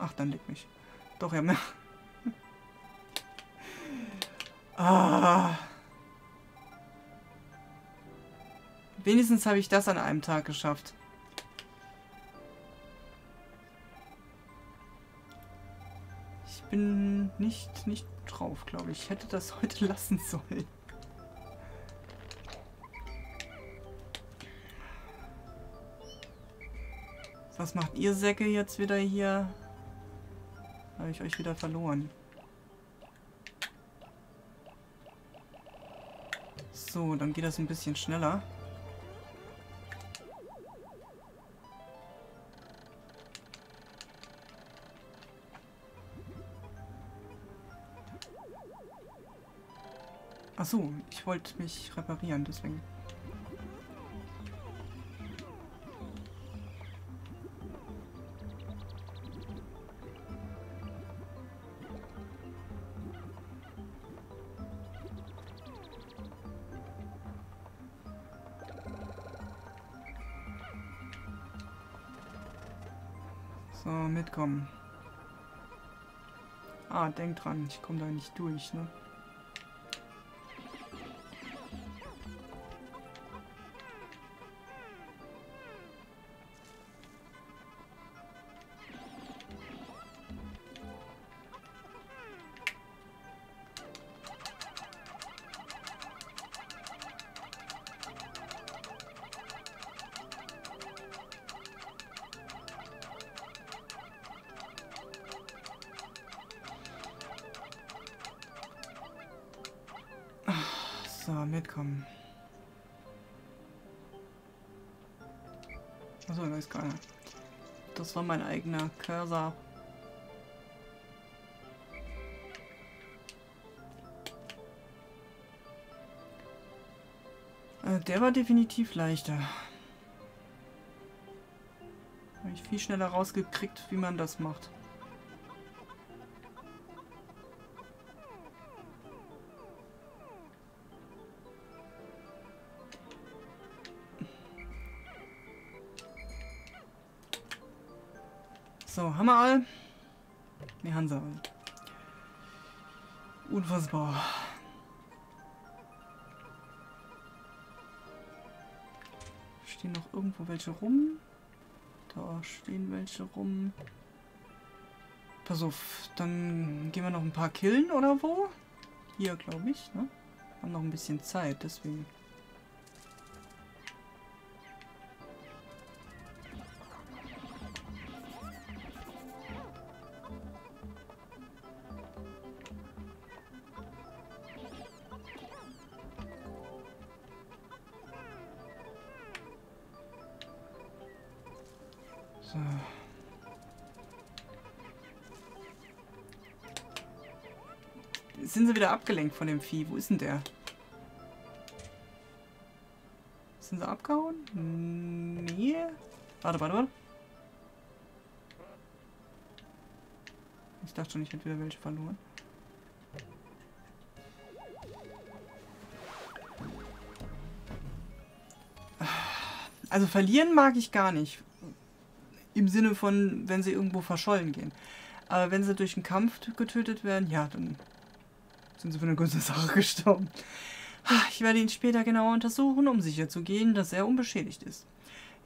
Ach, dann leg mich. Doch, ja, mehr. ah. Wenigstens habe ich das an einem Tag geschafft. Nicht, nicht drauf, glaube ich. Ich hätte das heute lassen sollen. Was macht ihr Säcke jetzt wieder hier? Habe ich euch wieder verloren. So, dann geht das ein bisschen schneller. Ach so, ich wollte mich reparieren, deswegen. So, mitkommen. Ah, denk dran, ich komme da nicht durch, ne? War mein eigener Cursor. Äh, der war definitiv leichter. Habe ich viel schneller rausgekriegt, wie man das macht. So, haben wir all? Ne, all. Unfassbar. Stehen noch irgendwo welche rum? Da stehen welche rum. Pass auf, dann gehen wir noch ein paar killen oder wo? Hier, glaube ich, ne? Haben noch ein bisschen Zeit, deswegen. Wieder abgelenkt von dem Vieh? Wo ist denn der? Sind sie abgehauen? Nee. Warte, warte, warte. Ich dachte schon, ich hätte wieder welche verloren. Also verlieren mag ich gar nicht. Im Sinne von, wenn sie irgendwo verschollen gehen. Aber wenn sie durch einen Kampf getötet werden, ja, dann sind sie für eine gute Sache gestorben. Ich werde ihn später genauer untersuchen, um sicherzugehen, dass er unbeschädigt ist.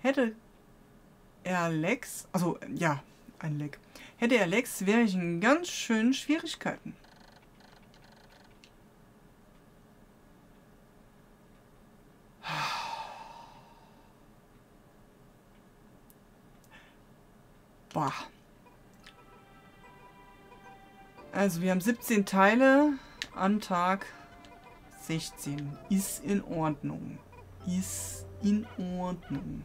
Hätte er Lex, also ja, ein Leck. Hätte er Lex, wäre ich in ganz schönen Schwierigkeiten. Boah. Also wir haben 17 Teile an Tag 16. Ist in Ordnung. Ist in Ordnung.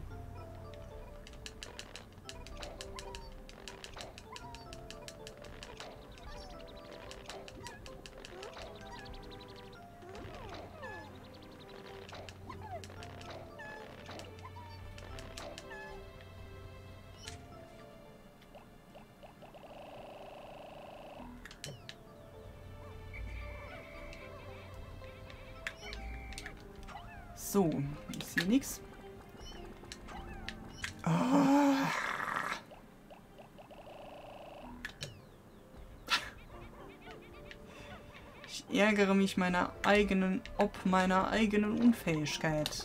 Mich meiner eigenen, ob meiner eigenen Unfähigkeit.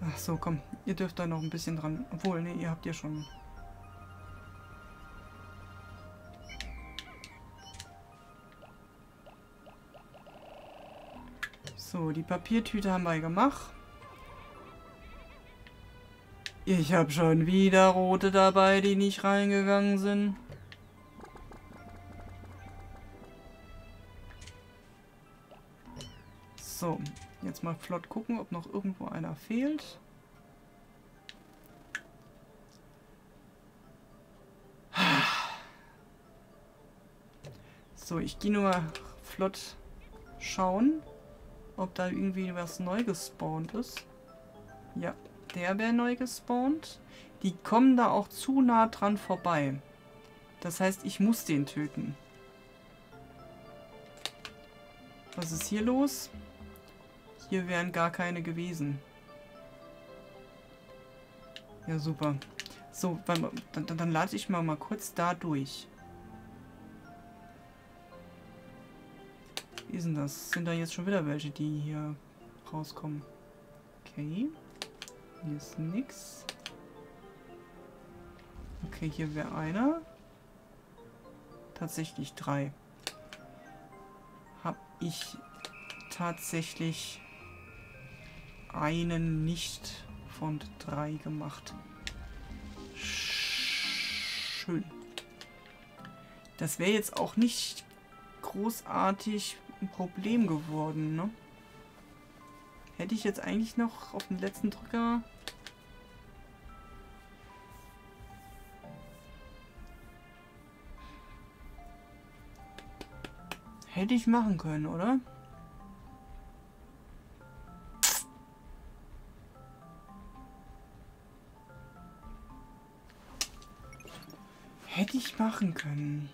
Ach so, komm. Ihr dürft da noch ein bisschen dran. Obwohl, ne, ihr habt ja schon So, die Papiertüte haben wir gemacht. Ich habe schon wieder rote dabei, die nicht reingegangen sind. Mal flott gucken, ob noch irgendwo einer fehlt. So, ich gehe nur mal flott schauen ob da irgendwie was neu gespawnt ist. Ja, der wäre neu gespawnt. Die kommen da auch zu nah dran vorbei. Das heißt, ich muss den töten. Was ist hier los? Hier wären gar keine gewesen. Ja, super. So, dann, dann, dann lade ich mal, mal kurz da durch. Wie ist denn das? Sind da jetzt schon wieder welche, die hier rauskommen? Okay. Hier ist nix. Okay, hier wäre einer. Tatsächlich drei. Hab ich tatsächlich einen nicht von drei gemacht. Schön. Das wäre jetzt auch nicht großartig ein Problem geworden, ne? Hätte ich jetzt eigentlich noch auf den letzten Drücker... Hätte ich machen können, oder? Machen können.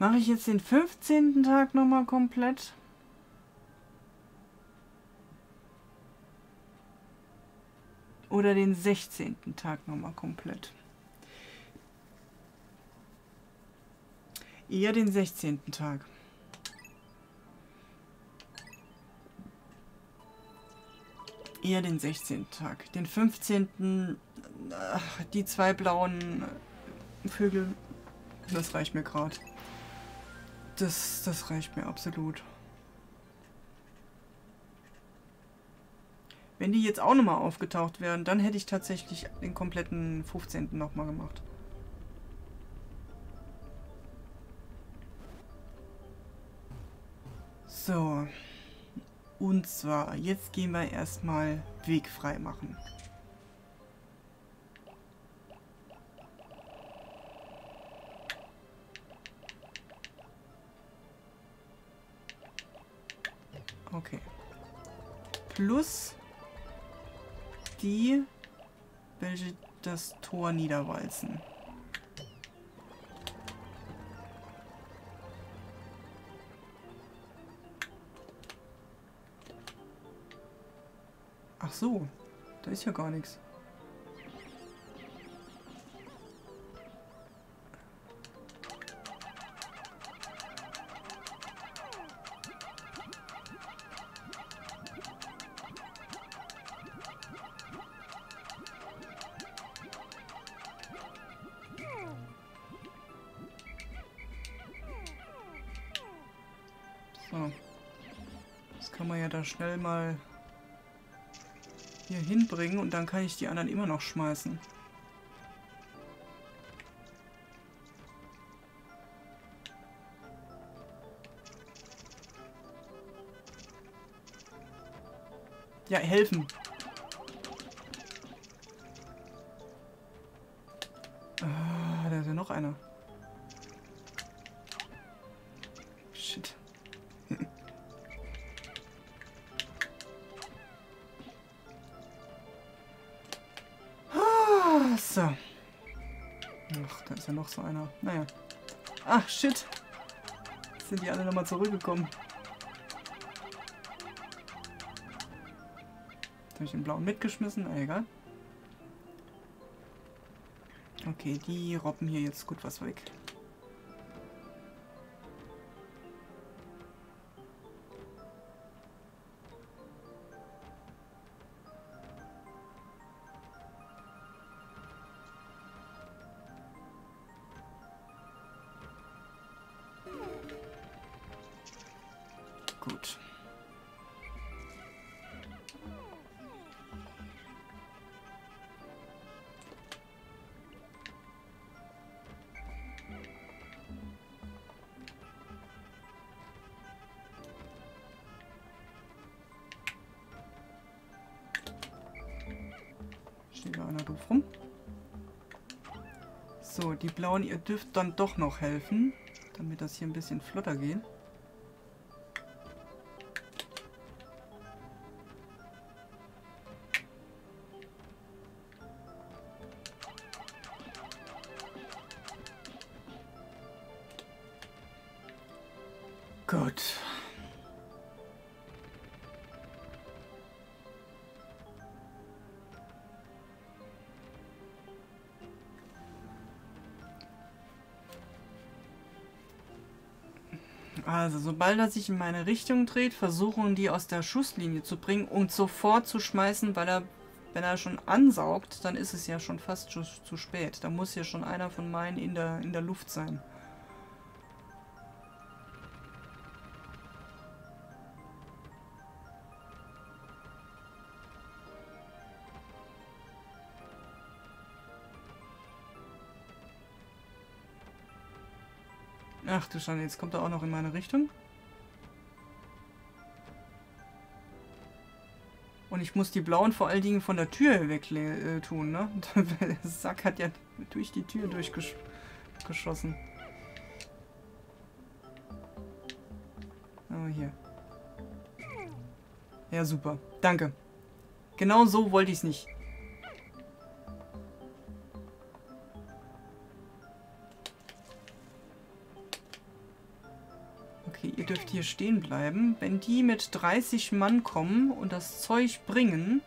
Mache ich jetzt den 15. Tag nochmal komplett? Oder den 16. Tag nochmal komplett? Eher den 16. Tag. Eher den 16. Tag. Den 15. Ach, die zwei blauen Vögel. Das reicht mir gerade. Das, das reicht mir absolut. Wenn die jetzt auch nochmal aufgetaucht wären, dann hätte ich tatsächlich den kompletten 15. nochmal gemacht. So. Und zwar, jetzt gehen wir erstmal Weg frei machen. Okay. Plus die, welche das Tor niederwalzen. Ach so, da ist ja gar nichts. So. Kann man ja da schnell mal hier hinbringen und dann kann ich die anderen immer noch schmeißen. Ja, helfen. Shit. Sind die alle nochmal zurückgekommen. Jetzt habe ich den blauen mitgeschmissen. Ah, egal. Okay, die robben hier jetzt gut was weg. Steht da einer doof rum. So, die blauen, ihr dürft dann doch noch helfen, damit das hier ein bisschen flotter geht. Also, sobald er sich in meine Richtung dreht, versuchen die aus der Schusslinie zu bringen und sofort zu schmeißen, weil er, wenn er schon ansaugt, dann ist es ja schon fast zu, spät. Da muss ja schon einer von meinen in der, in der Luft sein. Ach du Schande, jetzt kommt er auch noch in meine Richtung. Und ich muss die blauen vor allen Dingen von der Tür weg äh, tun, ne? Der Sack hat ja durch die Tür durchgeschossen. Oh, hier. Ja, super. Danke. Genau so wollte ich es nicht. Hier stehen bleiben. Wenn die mit 30 Mann kommen und das Zeug bringen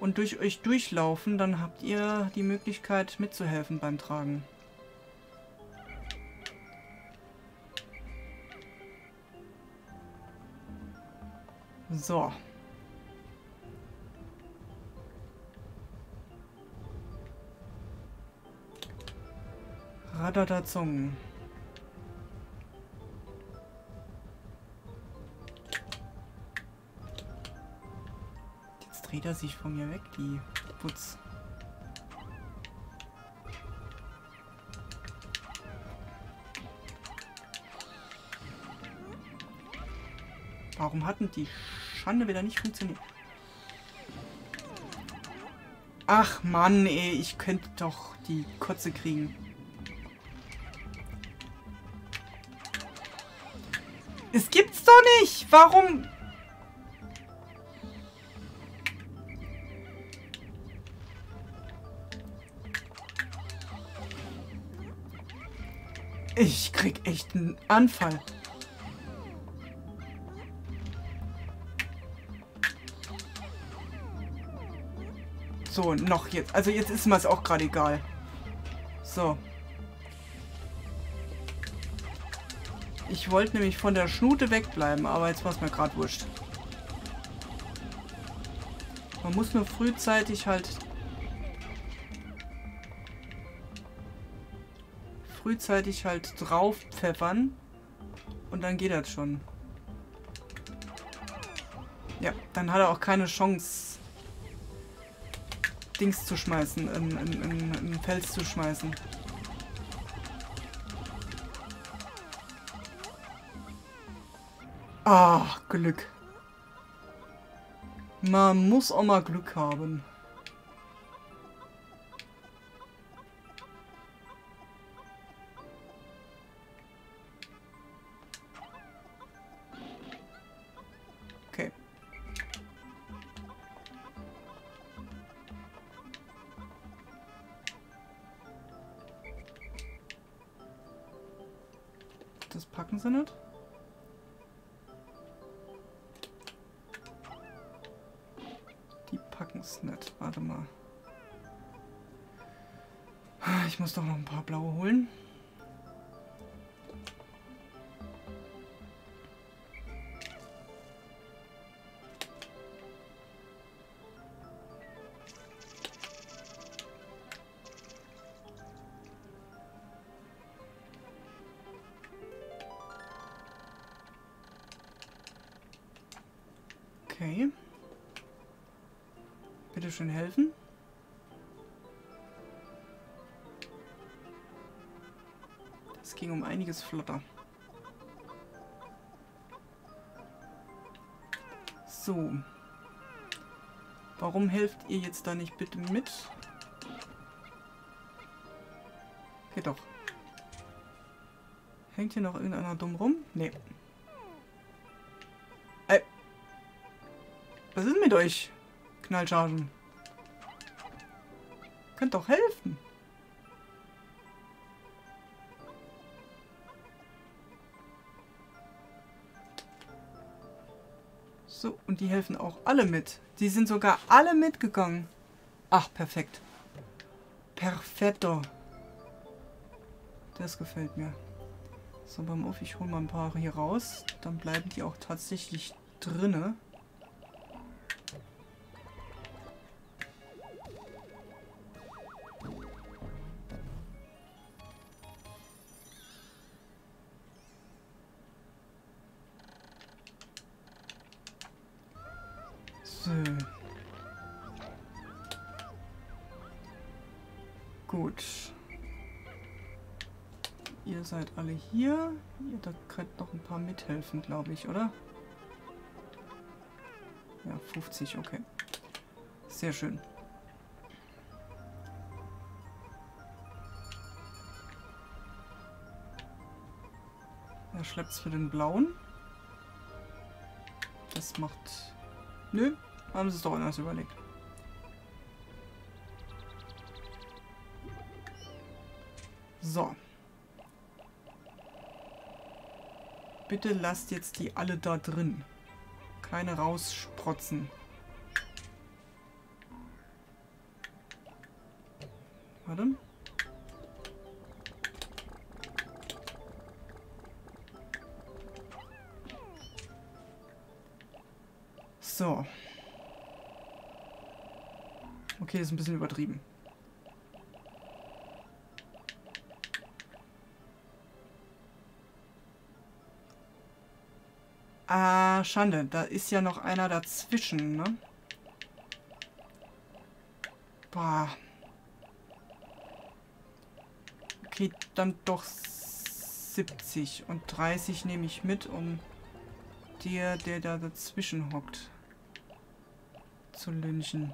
und durch euch durchlaufen, dann habt ihr die Möglichkeit mitzuhelfen beim Tragen. So. Radatazung. Dreht er sich von mir weg, die Putz. Warum hatten die Schande wieder nicht funktioniert? Ach Mann, ey, ich könnte doch die Kotze kriegen. Es gibt's doch nicht! Warum? Ich krieg echt einen Anfall. So, noch jetzt. Also jetzt ist mir es auch gerade egal. So. Ich wollte nämlich von der Schnute wegbleiben, aber jetzt war es mir gerade wurscht. Man muss nur frühzeitig halt... Frühzeitig halt drauf pfeffern. Und dann geht das schon. Ja, dann hat er auch keine Chance, Dings zu schmeißen, in, in, Fels zu schmeißen. Ah, Glück. Man muss auch mal Glück haben. Schön helfen. Das ging um einiges flotter. So. Warum helft ihr jetzt da nicht bitte mit? Geht doch. Hängt hier noch irgendeiner dumm rum? Nee. Was ist mit euch? Knallchargen. Könnt doch helfen. So, und die helfen auch alle mit. Die sind sogar alle mitgegangen. Ach, perfekt. Perfetto. Das gefällt mir. So, beim Off, ich hole mal ein paar hier raus. Dann bleiben die auch tatsächlich drinne. Hier. Ihr da könnt noch ein paar mithelfen, glaube ich, oder? Ja, 50, okay. Sehr schön. Er schleppt für den blauen. Das macht... Nö, haben sie es doch anders überlegt. So. Bitte lasst jetzt die alle da drin. Keine raussprotzen. Warte. So. Okay, ist ein bisschen übertrieben. Ah, Schande. Da ist ja noch einer dazwischen, ne? Boah. Okay, dann doch 70. Und 30 nehme ich mit, um der, der da dazwischen hockt, zu lynchen.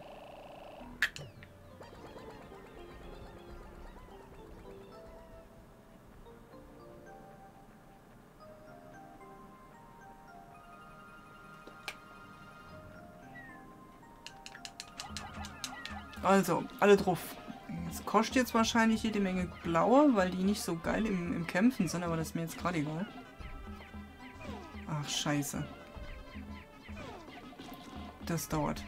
Also, alle drauf. Es kostet jetzt wahrscheinlich jede Menge blaue, weil die nicht so geil im, im Kämpfen sind, aber das ist mir jetzt gerade egal. Ach, scheiße. Das dauert.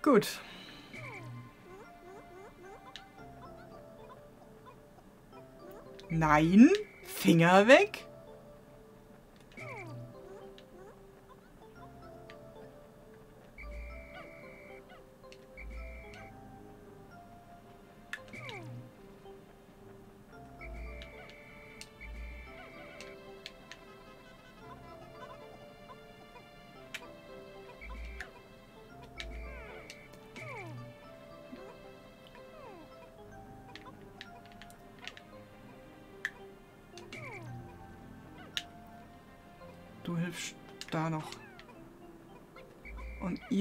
Gut. Nein, Finger weg.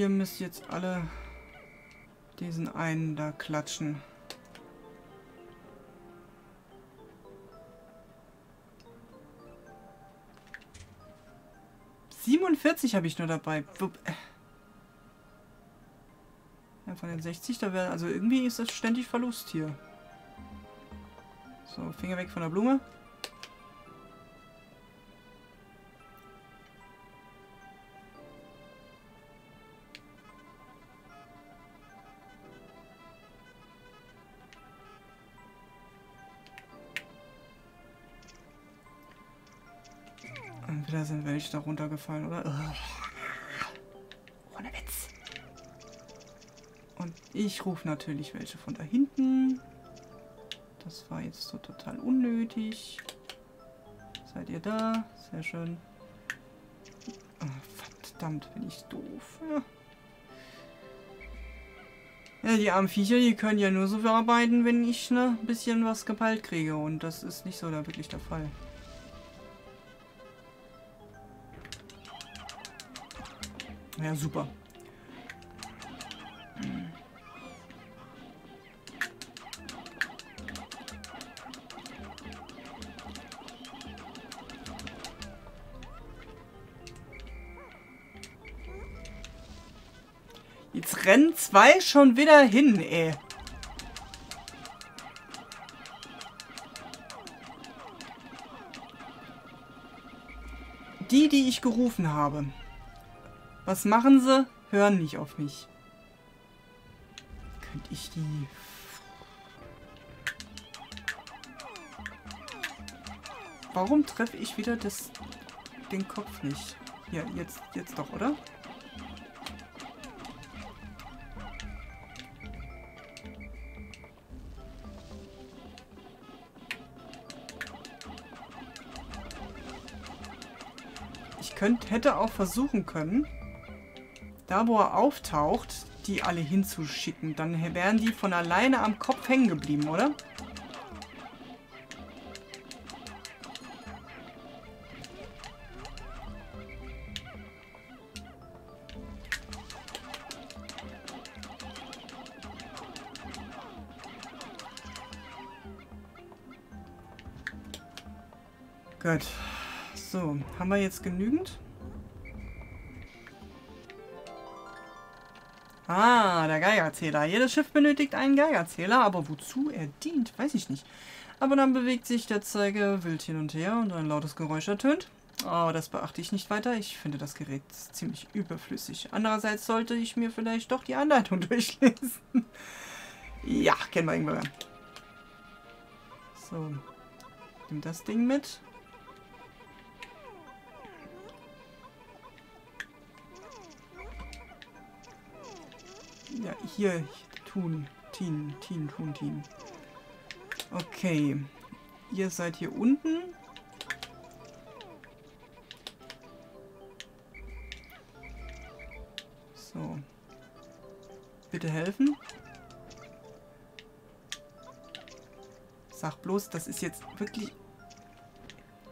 Ihr müsst jetzt alle diesen einen da klatschen. Siebenundvierzig habe ich nur dabei. Ja, von den 60, da wäre, also irgendwie ist das ständig Verlust hier. So, Finger weg von der Blume. Da runtergefallen, oder? Ohne Witz. Und ich rufe natürlich welche von da hinten. Das war jetzt so total unnötig. Seid ihr da? Sehr schön. Oh, verdammt, bin ich doof. Ja. ja, die armen Viecher, die können ja nur so arbeiten, wenn ich ne, ein bisschen was gepeilt kriege. Und das ist nicht so da wirklich der Fall. Ja, super. Jetzt rennen zwei schon wieder hin, ey. Die, die ich gerufen habe. Was machen sie? Hören nicht auf mich. Könnte ich die... Warum treffe ich wieder das, den Kopf nicht? Ja, jetzt, jetzt doch, oder? Ich könnte, hätte auch versuchen können, da wo er auftaucht, die alle hinzuschicken. Dann wären die von alleine am Kopf hängen geblieben, oder? Gut. So, haben wir jetzt genügend? Ah, der Geigerzähler. Jedes Schiff benötigt einen Geigerzähler, aber wozu er dient, weiß ich nicht. Aber dann bewegt sich der Zeiger wild hin und her und ein lautes Geräusch ertönt. Oh, das beachte ich nicht weiter. Ich finde das Gerät ziemlich überflüssig. Andererseits sollte ich mir vielleicht doch die Anleitung durchlesen. ja, kennen wir irgendwann. So. Nimm das Ding mit. Ja, hier. Tun. Tien. Tien. Tun. Tien. Okay. Ihr seid hier unten. So. Bitte helfen. Sag bloß, das ist jetzt wirklich...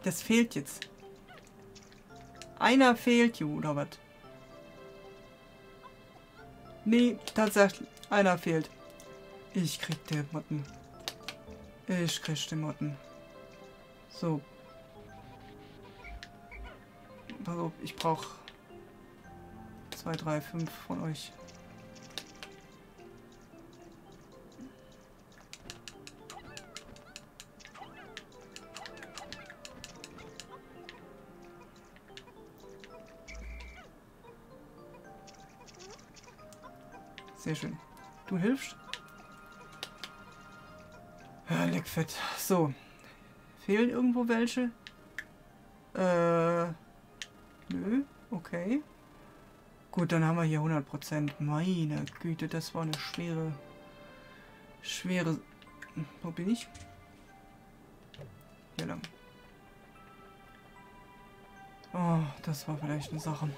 Das fehlt jetzt. Einer fehlt, you, oder was? Nee, tatsächlich. Einer fehlt. Ich krieg die Motten. Ich krieg die Motten. So. Also, ich brauch zwei, drei, fünf von euch. Sehr schön. Du hilfst? Ja, Leckfett. So. Fehlen irgendwo welche? Äh. Nö. Okay. Gut, dann haben wir hier 100%. Meine Güte, das war eine schwere... Schwere... Wo bin ich? Hier lang. Oh, das war vielleicht eine Sache.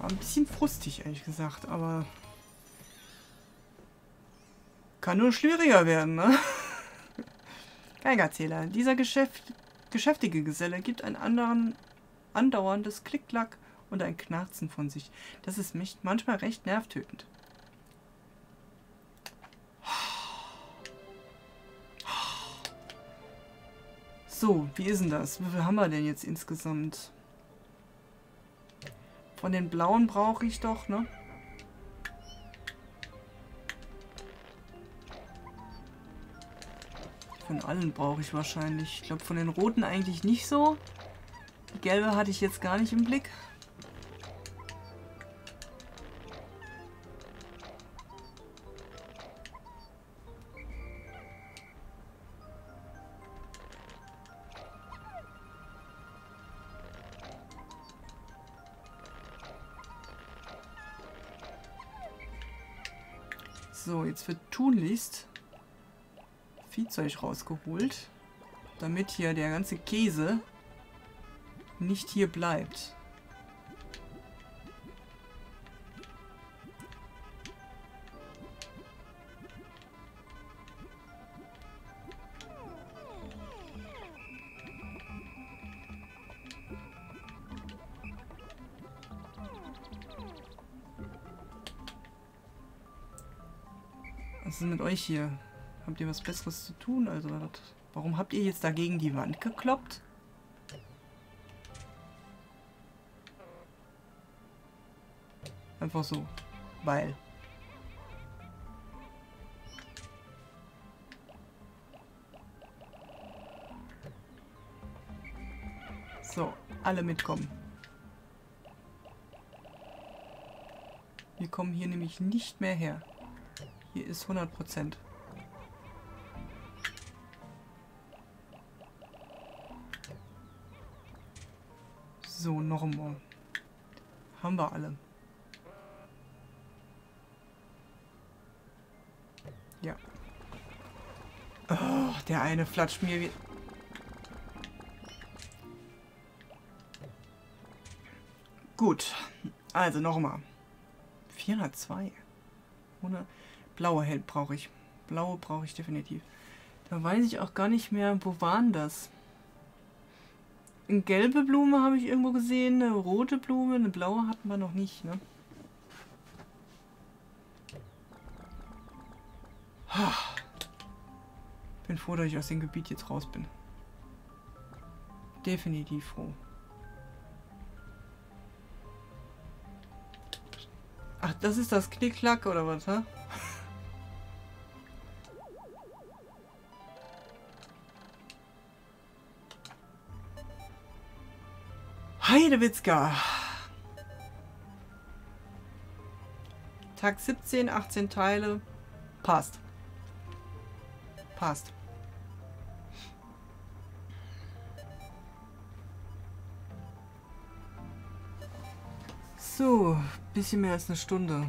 War ein bisschen frustig, ehrlich gesagt, aber... Kann nur schwieriger werden, ne? Geigerzähler. Dieser Geschäft, geschäftige Geselle gibt ein anderen, andauerndes Klick-Klack und ein Knarzen von sich. Das ist mich manchmal recht nervtötend. So, wie ist denn das? Wie viel haben wir denn jetzt insgesamt? Von den blauen brauche ich doch, ne? Von allen brauche ich wahrscheinlich. Ich glaube, von den roten eigentlich nicht so. Die gelbe hatte ich jetzt gar nicht im Blick. Jetzt wird tunlichst Viehzeug rausgeholt, damit hier der ganze Käse nicht hier bleibt. Euch hier? Habt ihr was Besseres zu tun? Also, warum habt ihr jetzt dagegen die Wand gekloppt? Einfach so. Weil. So, alle mitkommen. Wir kommen hier nämlich nicht mehr her. Hier ist 100 Prozent. So, noch einmal. Haben wir alle. Ja. Oh, der eine flatscht mir wie... Gut. Also nochmal. 402. 100. Blaue Held brauche ich. Blaue brauche ich definitiv. Da weiß ich auch gar nicht mehr, wo waren das? Eine gelbe Blume habe ich irgendwo gesehen, eine rote Blume, eine blaue hatten wir noch nicht, ne? Bin froh, dass ich aus dem Gebiet jetzt raus bin. Definitiv froh. Ach, das ist das Knicklack oder was, hä? Heidewitzka. Tag 17, 18 Teile. Passt. Passt. So, bisschen mehr als eine Stunde.